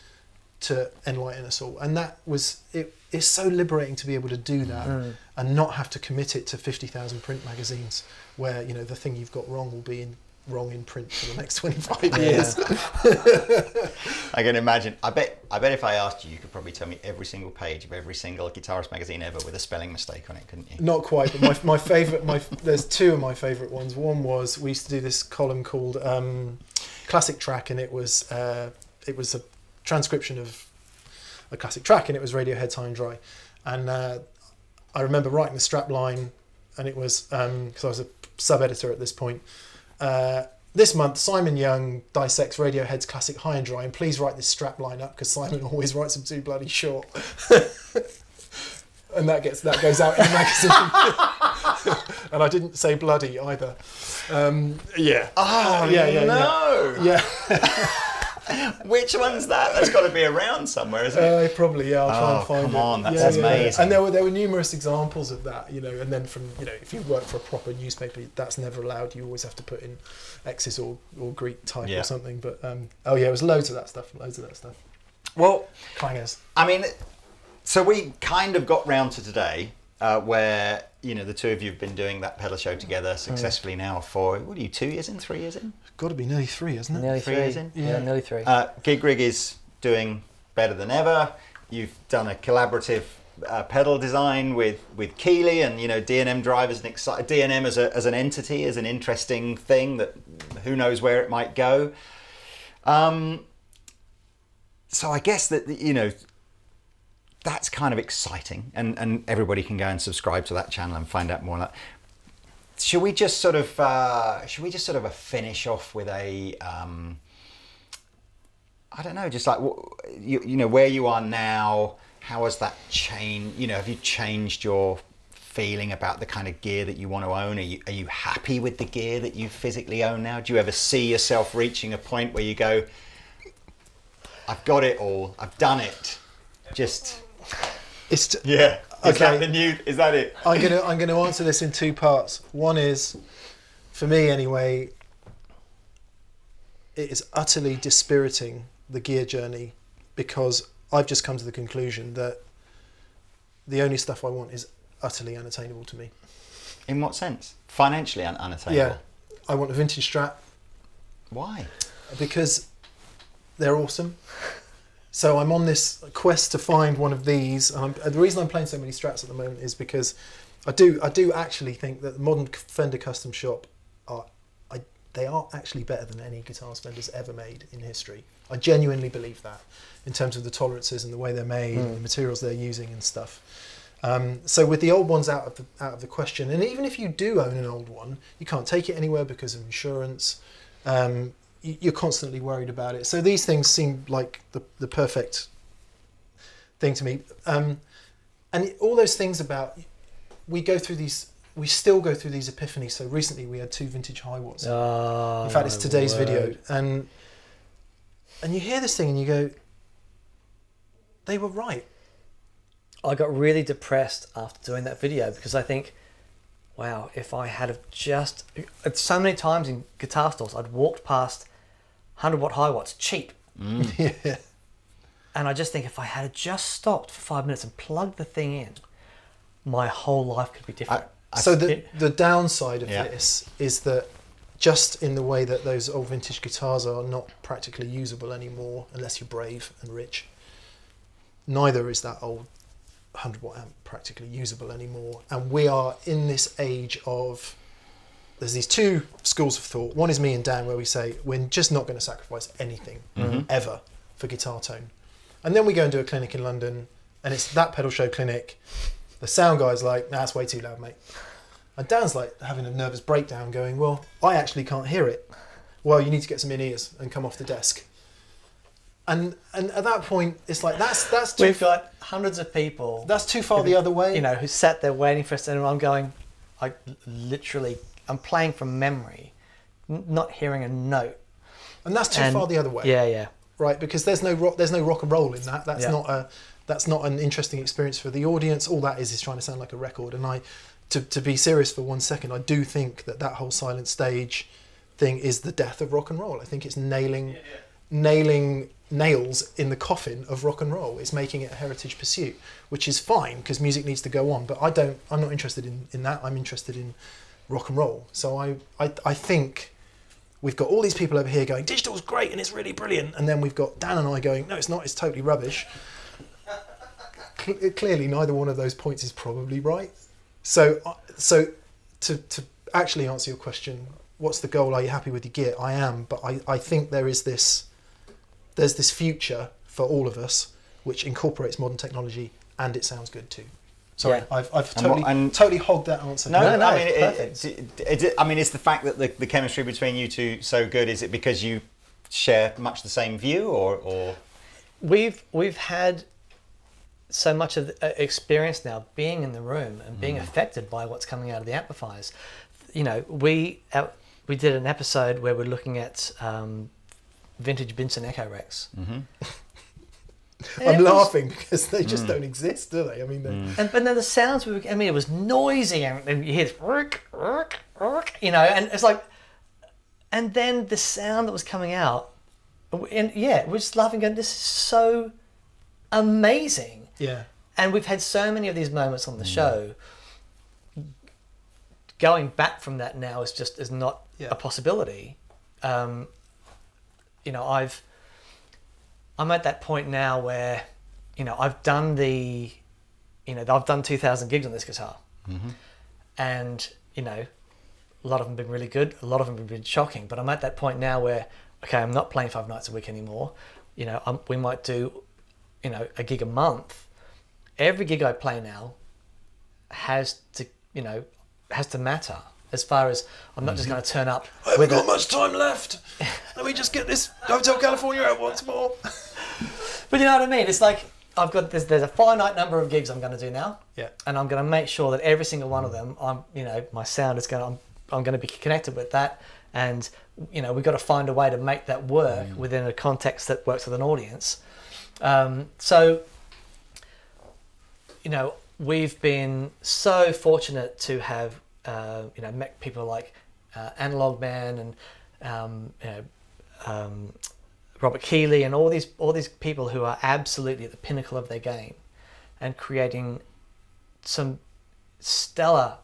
to enlighten us all. And that was it. It's so liberating to be able to do mm. that and not have to commit it to fifty thousand print magazines, where you know the thing you've got wrong will be in wrong in print for the next twenty five years. I can imagine. I bet. I bet if I asked you, you could probably tell me every single page of every single guitarist magazine ever with a spelling mistake on it, couldn't you? Not quite, but my, my favourite, my there's two of my favourite ones. One was we used to do this column called um, Classic Track, and it was uh, it was a transcription of a classic track, and it was Radiohead's High and Dry. And uh, I remember writing the strap line, and it was because I was a sub editor at this point. Uh, this month, Simon Young dissects Radiohead's classic High and Dry, and please write this strap line up because Simon always writes them too bloody short. and that gets that goes out in the magazine. and I didn't say bloody either. Um, yeah. Oh Yeah, yeah, no! Yeah. Which one's that? That's got to be around somewhere, isn't it? Uh, probably, yeah. I'll try Oh, and find come it. on, that's yeah, yeah, yeah. amazing. And there were there were numerous examples of that, you know. And then from you know, if you work for a proper newspaper, that's never allowed. You always have to put in X's or, or Greek type Yeah. or something. But um, oh yeah, it was loads of that stuff. Loads of that stuff. Well, Clangers. I mean, so we kind of got round to today, uh, where you know the two of you have been doing that pedal show together successfully now for what are you two years in, three years in? It's Got to be nearly three, isn't it? Nearly Three three. years in? Yeah, Yeah. nearly three. Uh, GigRig is doing better than ever. You've done a collaborative uh, pedal design with with Keeley, and you know D&M Drive is an exci- D&M as a as an entity is an interesting thing that who knows where it might go. Um, so I guess that you know that's kind of exciting, and and everybody can go and subscribe to that channel and find out more. Should we just sort of uh, should we just sort of uh, finish off with a um, I don't know, just like you, you know where you are now. How has that changed? You know, have you changed your feeling about the kind of gear that you want to own? Are you are you happy with the gear that you physically own now? Do you ever see yourself reaching a point where you go, I've got it all. I've done it. Just It's t- yeah. Is Okay. that the new? Is that it? I'm gonna I'm gonna answer this in two parts. One is, for me anyway, it is utterly dispiriting the gear journey because I've just come to the conclusion that the only stuff I want is utterly unattainable to me. In what sense? Financially un- unattainable. Yeah, I want a vintage Strat. Why? because they're awesome. So I'm on this quest to find one of these. And the reason I'm playing so many Strats at the moment is because I do I do actually think that the modern Fender Custom Shop are I, they are actually better than any guitars Fender's ever made in history. I genuinely believe that in terms of the tolerances and the way they're made and the materials they're using and stuff. Um, so with the old ones out of the out of the question, and even if you do own an old one, you can't take it anywhere because of insurance. Um, you're constantly worried about it. So these things seem like the the perfect thing to me. Um, and all those things about we go through these. We still go through these epiphanies. So recently we had two vintage Hiwatts. Oh, In fact, it's today's video, and and you hear this thing and you go, they were right. I got really depressed after doing that video because I think, wow, if I had have just so many times in guitar stores I'd walked past hundred watt Hiwatts cheap, mm. yeah. and I just think if I had just stopped for five minutes and plugged the thing in, my whole life could be different. I- So the it- the downside of Yeah. this is that just in the way that those old vintage guitars are not practically usable anymore unless you're brave and rich. Neither is that old 100 watt amp practically usable anymore. And we are in this age of there's these two schools of thought. One is me and Dan, where we say we're just not going to sacrifice anything mm-hmm. ever for guitar tone. And then we go and do a clinic in London, and it's that pedal show clinic. The sound guy's like, nah, that's way too loud, mate. And Dan's like having a nervous breakdown, going, well, I actually can't hear it. Well, you need to get some in ears and come off the desk. And and at that point, it's like that's that's too We've got hundreds of people. that's too far the other way. you know, who sat there waiting for us, and I'm going, I literally, I'm playing from memory, n- not hearing a note. and that's too and- far the other way. Yeah, yeah. right because there's no rock there's no rock and roll in that that's Yeah. not a that's not an interesting experience for the audience all that is is trying to sound like a record and i to, to be serious for one second i do think that that whole silent stage thing is the death of rock and roll i think it's nailing nailing nails in the coffin of rock and roll it's making it a heritage pursuit which is fine because music needs to go on but i don't i'm not interested in, in that i'm interested in rock and roll. So i i, I think we've got all these people over here going digital's great and it's really brilliant. And then we've got dan and i going no it's not. It's totally rubbish. Cle- clearly neither one of those points is probably right. So uh, so to, to actually answer your question what's the goal? Are you happy with your gear? I am but i, I think there is this there's this future for all of us which incorporates modern technology and it sounds good too sorry Yeah. i've, I've totally, what- and- totally hogged that answer No, No, no, I mean, it's it, it, it, it- I mean, it's the fact that the, the chemistry between you two so good. Is it because you share much the same view, or, or We've we've had so much of the uh, experience now being in the room and being affected by what's coming out of the amplifiers. You know, we uh, we did an episode where we're looking at um, vintage Binson Echorecs. i'm was- laughing because they just mm. don't exist do they i mean they mm. And but then the sounds we were, I mean, it was noisy, and, and you hear you know, and it's like, and then the sound that was coming out, and yeah, we're just laughing, going, "This is so amazing." yeah And we've had so many of these moments on the mm. show. Going back from that now is just is not Yeah. a possibility. Um, you know, I've I'm at that point now where, you know, I've done the, you know, I've done two thousand gigs on this guitar, mm-hmm. and you know, a lot of them have been really good. A lot of them have been shocking. But I'm at that point now where, okay, I'm not playing five nights a week anymore. You know, i we might do, you know, a gig a month. Every gig I play now has to, you know, has to matter. As far as I'm not just mm-hmm. going to turn up I haven't got a, much time left. Let me just get this Hotel California out once more. but you know what I mean. It's like I've got there's, there's a finite number of gigs I'm going to do now. Yeah. and I'm going to make sure that every single one of them, I'm, you know, my sound is going to, I'm, I'm going to be connected with that, and you know we've got to find a way to make that work within a context that works with an audience. Um, so, you know, we've been so fortunate to have uh, you know met people like uh, Analog Man and um, you know. Um, Robert Keeley and all these all these people who are absolutely at the pinnacle of their game and creating some stellar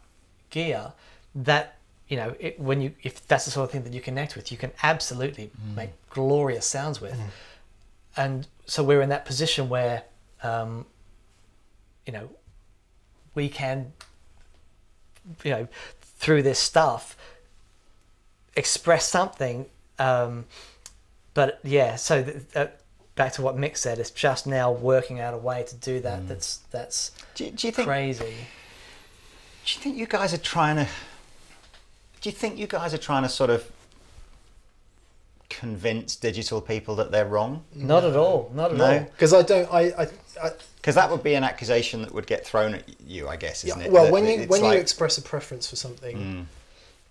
gear that you know it, when you if that's the sort of thing that you connect with you can absolutely make glorious sounds with. And so we're in that position where um, you know we can you know through this stuff express something um, but yeah so th- uh, back to what Mick said it's just now working out a way to do that mm. that's that's Do, you- do you think? crazy Do you think you guys are trying to? Do you think you guys are trying to sort of convince digital people that they're wrong? not at all not at No. all Because I don't. I. I, I Because that would be an accusation that would get thrown at you, I guess, isn't yeah, it? well, That when you when like- you express a preference for something, mm.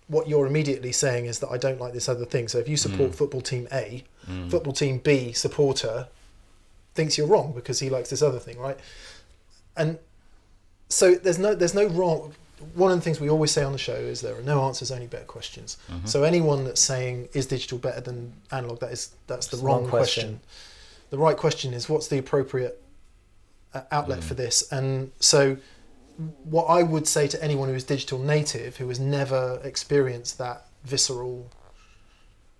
what you're immediately saying is that I don't like this other thing. So if you support mm. football team A, football team B supporter thinks you're wrong because he likes this other thing, right? And so there's no there's no wrong. One of the things we always say on the show is there are no answers, only better questions. So anyone that's saying is digital better than analog, that is that's the wrong wrong question. question. The right question is what's the appropriate uh, outlet for this? And so what I would say to anyone who is digital native who has never experienced that visceral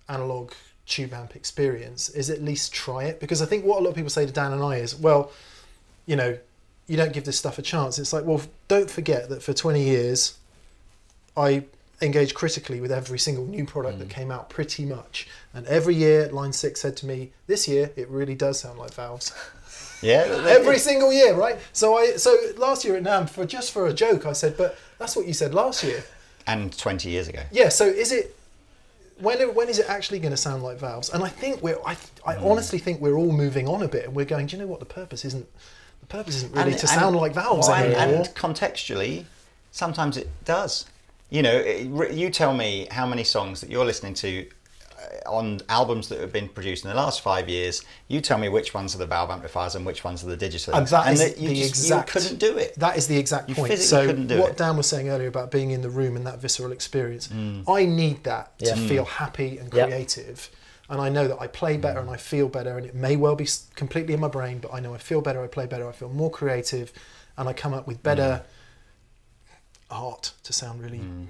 analog tube amp experience is at least try it because I think what a lot of people say to Dan and I is well you know you don't give this stuff a chance it's like well don't forget that for 20 years I engaged critically with every single new product that mm. came out pretty much and every year line 6 said to me this year it really does sound like valves yeah, every single year, right? So I so last year at NAMM for just for a joke, I said, but that's what you said last year. and twenty years ago. Yeah. So is it when when is it actually going to sound like valves? And I think we're I I Hmm. honestly think we're all moving on a bit, and we're going. Do you know what the purpose isn't? The purpose isn't really And- to and- sound like valves well, and, anymore. and contextually, sometimes it does. You know, it, you tell me how many songs that you're listening to on albums that have been produced in the last five years. You tell me which ones are the valve amplifiers and which ones are the digital. and that is that you the just- exact. You couldn't do it. That is the exact You point. So couldn't do what it. Dan was saying earlier about being in the room and that visceral experience, Mm. I need that to Yeah. feel happy and Yeah. creative. And I know that I play better Mm. and I feel better, and it may well be completely in my brain, but I know I feel better, I play better, I feel more creative, and I come up with better art to sound really, Mm.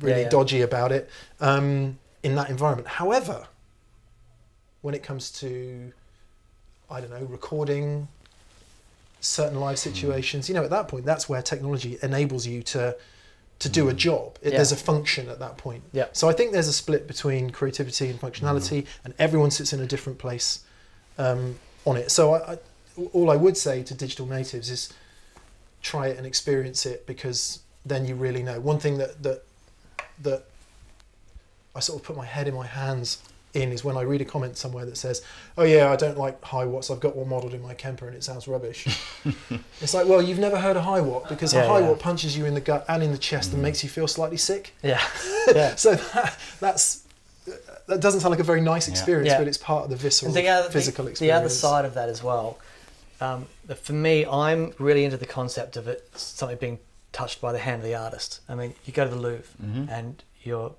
really Yeah, yeah. dodgy about it um, in that environment. However, when it comes to, I don't know, recording certain live Hmm. situations, you know, at that point, that's where technology enables you to to do a Hmm. job. It, Yeah. There's a function at that point. Yeah. So I think there's a split between creativity and functionality, Hmm. and everyone sits in a different place um, on it. So I, I, all I would say to digital natives is try it and experience it because then you really know. One thing that that that I sort of put my head in my hands in is when I read a comment somewhere that says, "Oh yeah, I don't like Hiwatts. I've got one modelled in my Kemper and it sounds rubbish." it's like, well, you've never heard a Hiwatt because a high yeah. watt punches you in the gut and in the chest and makes you feel slightly sick. yeah yeah So that, that's that doesn't sound like a very nice experience, Yeah. but it's part of the visceral, the other, physical the, experience. The other side of that as well, um, for me, I'm really into the concept of it something being touched by the hand of the artist. I mean, you go to the Louvre and you're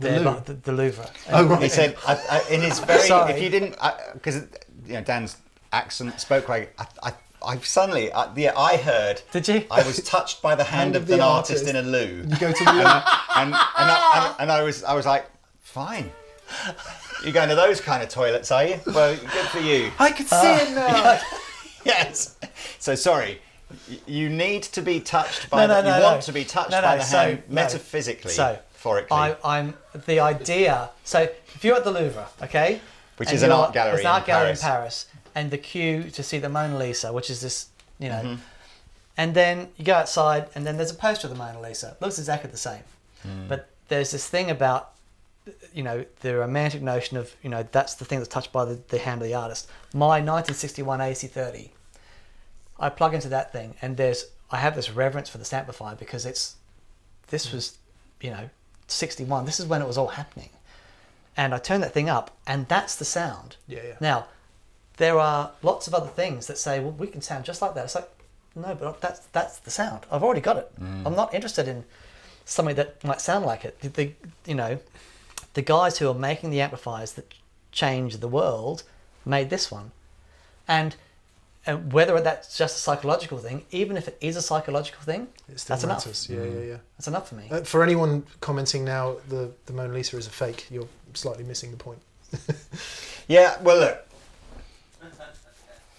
The the, the Louvre. Oh, right. He said I, I, in his very. Sorry. If you didn't, because you know Dan's accent spoke like I. I I suddenly, I, yeah, I heard. Did you? I was touched by the hand, of, an artist, in a loo. You go to the and, and, and, I, and, I was I was like, fine. You're going to those kind of toilets, are you? Well, good for you. I could see uh, it now. Yes. So sorry. You need to be touched by. No, no, the, you no, want to be touched No, by no, the so- hand no. metaphysically, So, metaphorically. I, I'm the idea. So if you're at the Louvre, okay, Which is an art gallery it's an art in gallery Paris. in Paris, and the queue to see the Mona Lisa, which is this, you know, Mm-hmm. and then you go outside, and then there's a poster of the Mona Lisa. It looks exactly the same, Mm. but there's this thing about, you know, the romantic notion of, you know, that's the thing that's touched by the, the hand of the artist. My 1961 AC30. I plug into that thing, and there's I have this reverence for this amplifier because it's this was, you know, '61. This is when it was all happening, and I turned that thing up, and that's the sound. Yeah, yeah. Now, there are lots of other things that say, well, we can sound just like that. It's like, no, but that's that's the sound. I've already got it. Mm. I'm not interested in something that might sound like it. The, the you know, the guys who are making the amplifiers that change the world made this one, and. And whether that's just a psychological thing, even if it is a psychological thing, It still that's enough. Yeah, yeah, yeah. That's enough for me. Uh, for anyone commenting now, the the Mona Lisa is a fake. You're slightly missing the point. Yeah, well, look.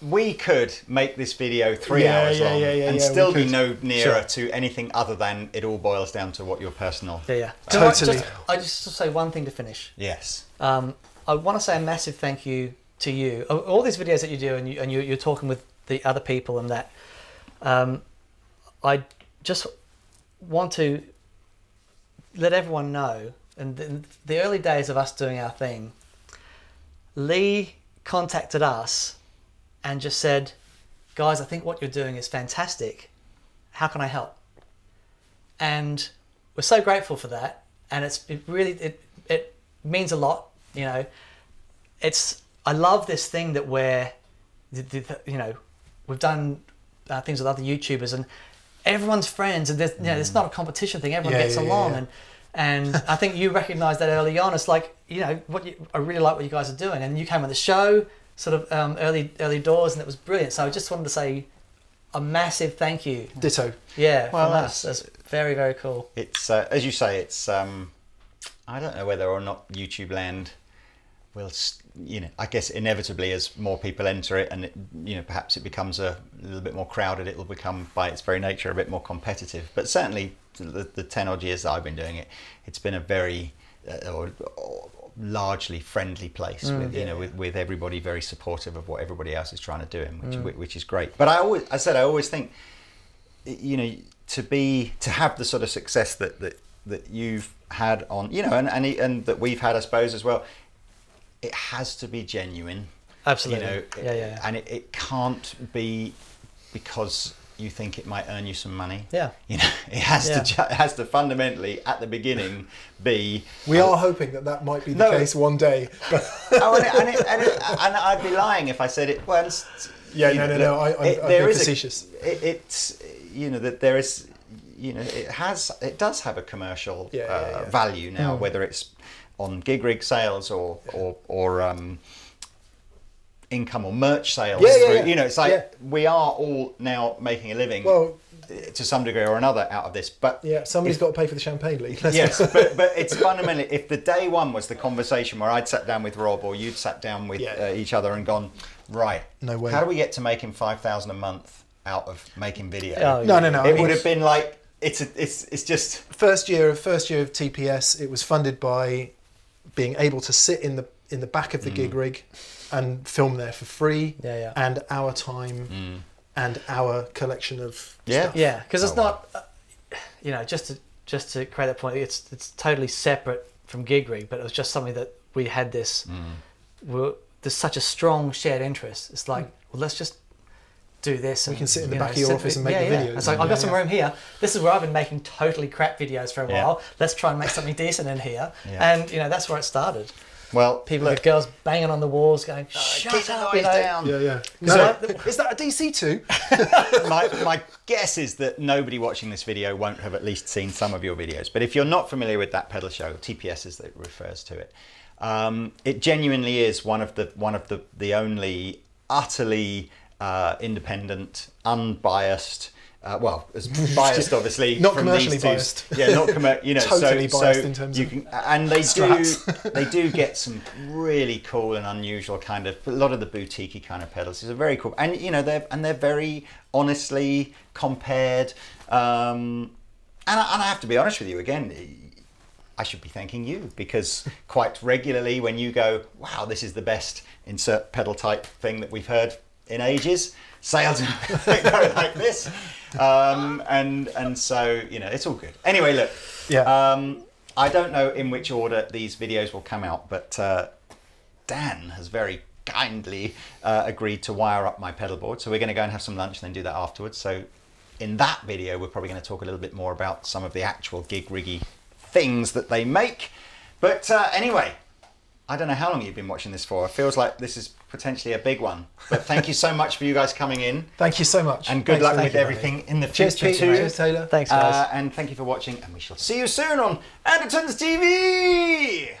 We could make this video three Yeah, hours yeah, long yeah, yeah, and yeah, still be no nearer Sure. to anything other than it all boils down to what your personal. Yeah, yeah. Totally. I just, I just say one thing to finish. Yes. Um, I want to say a massive thank you to you. All these videos that you do, and, you, and you, you're talking with the other people, and that. Um, I just want to let everyone know, and in the early days of us doing our thing, Lee contacted us and just said, "Guys, I think what you're doing is fantastic. How can I help?" And we're so grateful for that, and it's it really it it means a lot. You know, it's I love this thing that we're the, the, you know we've done uh, things with other YouTubers and everyone's friends and there's, you know, it's not a competition thing. Everyone Yeah, gets yeah, yeah, along yeah. and and I think you recognised that early on. It's like you know what you, I really like what you guys are doing, and you came on the show sort of um, early early doors, and it was brilliant. So I just wanted to say a massive thank you. Ditto. Yeah, Well, from us. that's- That's very very cool. It's uh, as you say. It's um, I don't know whether or not YouTube Land will, s- you know, I guess inevitably as more people enter it, and it, you know, perhaps it becomes a little bit more crowded. It will become, by its very nature, a bit more competitive. But certainly, the, the ten odd years that I've been doing it, it's been a very uh, or, or largely friendly place with you Yeah, know yeah. with, with everybody very supportive of what everybody else is trying to do and which, which is great but i always i said i always think you know to be to have the sort of success that that that you've had on you know and and, and that we've had i suppose as well it has to be genuine Absolutely. you know Yeah, yeah, yeah. and it, it can't be because you think it might earn you some money Yeah. you know it has Yeah. to it has to fundamentally at the beginning be We are hoping that that might be the No. case one day. But oh, and, it, and, it, and, it, and I'd be lying if I said it. Well, it's- Yeah, you no, know, no, no, look, I- I'm- it- I'm there being a- facetious. it, it's you know that there is, you know, it has it does have a commercial Yeah, yeah, uh, yeah. Value now, whether it's on GigRig sales or or or um, income or merch sales. Yeah, yeah, through- yeah. You know, it's like Yeah. we are all now making a living. Well- to some degree or another out of this, but yeah, somebody's if- got to pay for the champagne, Lee. Let's yes, but, but it's fundamentally if the day one was the conversation where I'd sat down with Rob or you'd sat down with Yeah. uh, each other and gone, right, No way. How do we get to making five thousand a month out of making video? Oh, No, no, no. I it mean, would have been like it's a, it's it's just first year of first year of TPS, it was funded by being able to sit in the in the back of the GigRig and film there for free, Yeah, yeah. and our time and our collection of Yeah. stuff. Yeah, because it's Oh, wow. not, uh, you know, just to just to create that point, it's it's totally separate from GigRig, but it was just something that we had this. Mm. We're, there's such a strong shared interest. It's like, well, let's just do this. And, We can sit in the you back of your sit- office and make yeah, the yeah. videos. It's like Yeah, I've got some yeah. room here. This is where I've been making totally crap videos for a Yeah. while. Let's try and make something decent in here. Yeah. And you know, that's where it started. well, People look, with girls banging on the walls, going, "Shut keep the up!" noise you know. down. Yeah, yeah. So No, I- is that a DC two? my, my guess is that nobody watching this video won't have at least seen some of your videos. But if you're not familiar with that pedal show, TPS as it refers to it, um, it genuinely is one of the one of the the only utterly uh, independent, unbiased. Uh, well, as biased, obviously, Not from commercially these two- biased. Yeah, not commer- You know, Totally so, biased so in terms you of can, and they straps. do they do get some really cool and unusual kind of a lot of the boutiquey kind of pedals is a very cool and you know they're and they're very honestly compared um and I, and I have to be honest with you again I should be thanking you because quite regularly when you go wow this is the best insert pedal type thing that we've heard in ages sales go like this um and and so you know it's all good anyway look Yeah. um, I don't know in which order these videos will come out, but uh, Dan has very kindly uh, agreed to wire up my pedal board. So we're going to go and have some lunch and then do that afterwards. So in that video, we're probably going to talk a little bit more about some of the actual gig riggy things that they make. But uh, anyway, I don't know how long you've been watching this for. It feels like this is potentially a big one. But thank you so much for you guys coming in. Thank you so much. And good Thanks, luck with everything in the future Pete, too. Cheers, Taylor. Thanks, uh, guys. Uh, and thank you for watching, and we shall see you soon on Anderton's TV.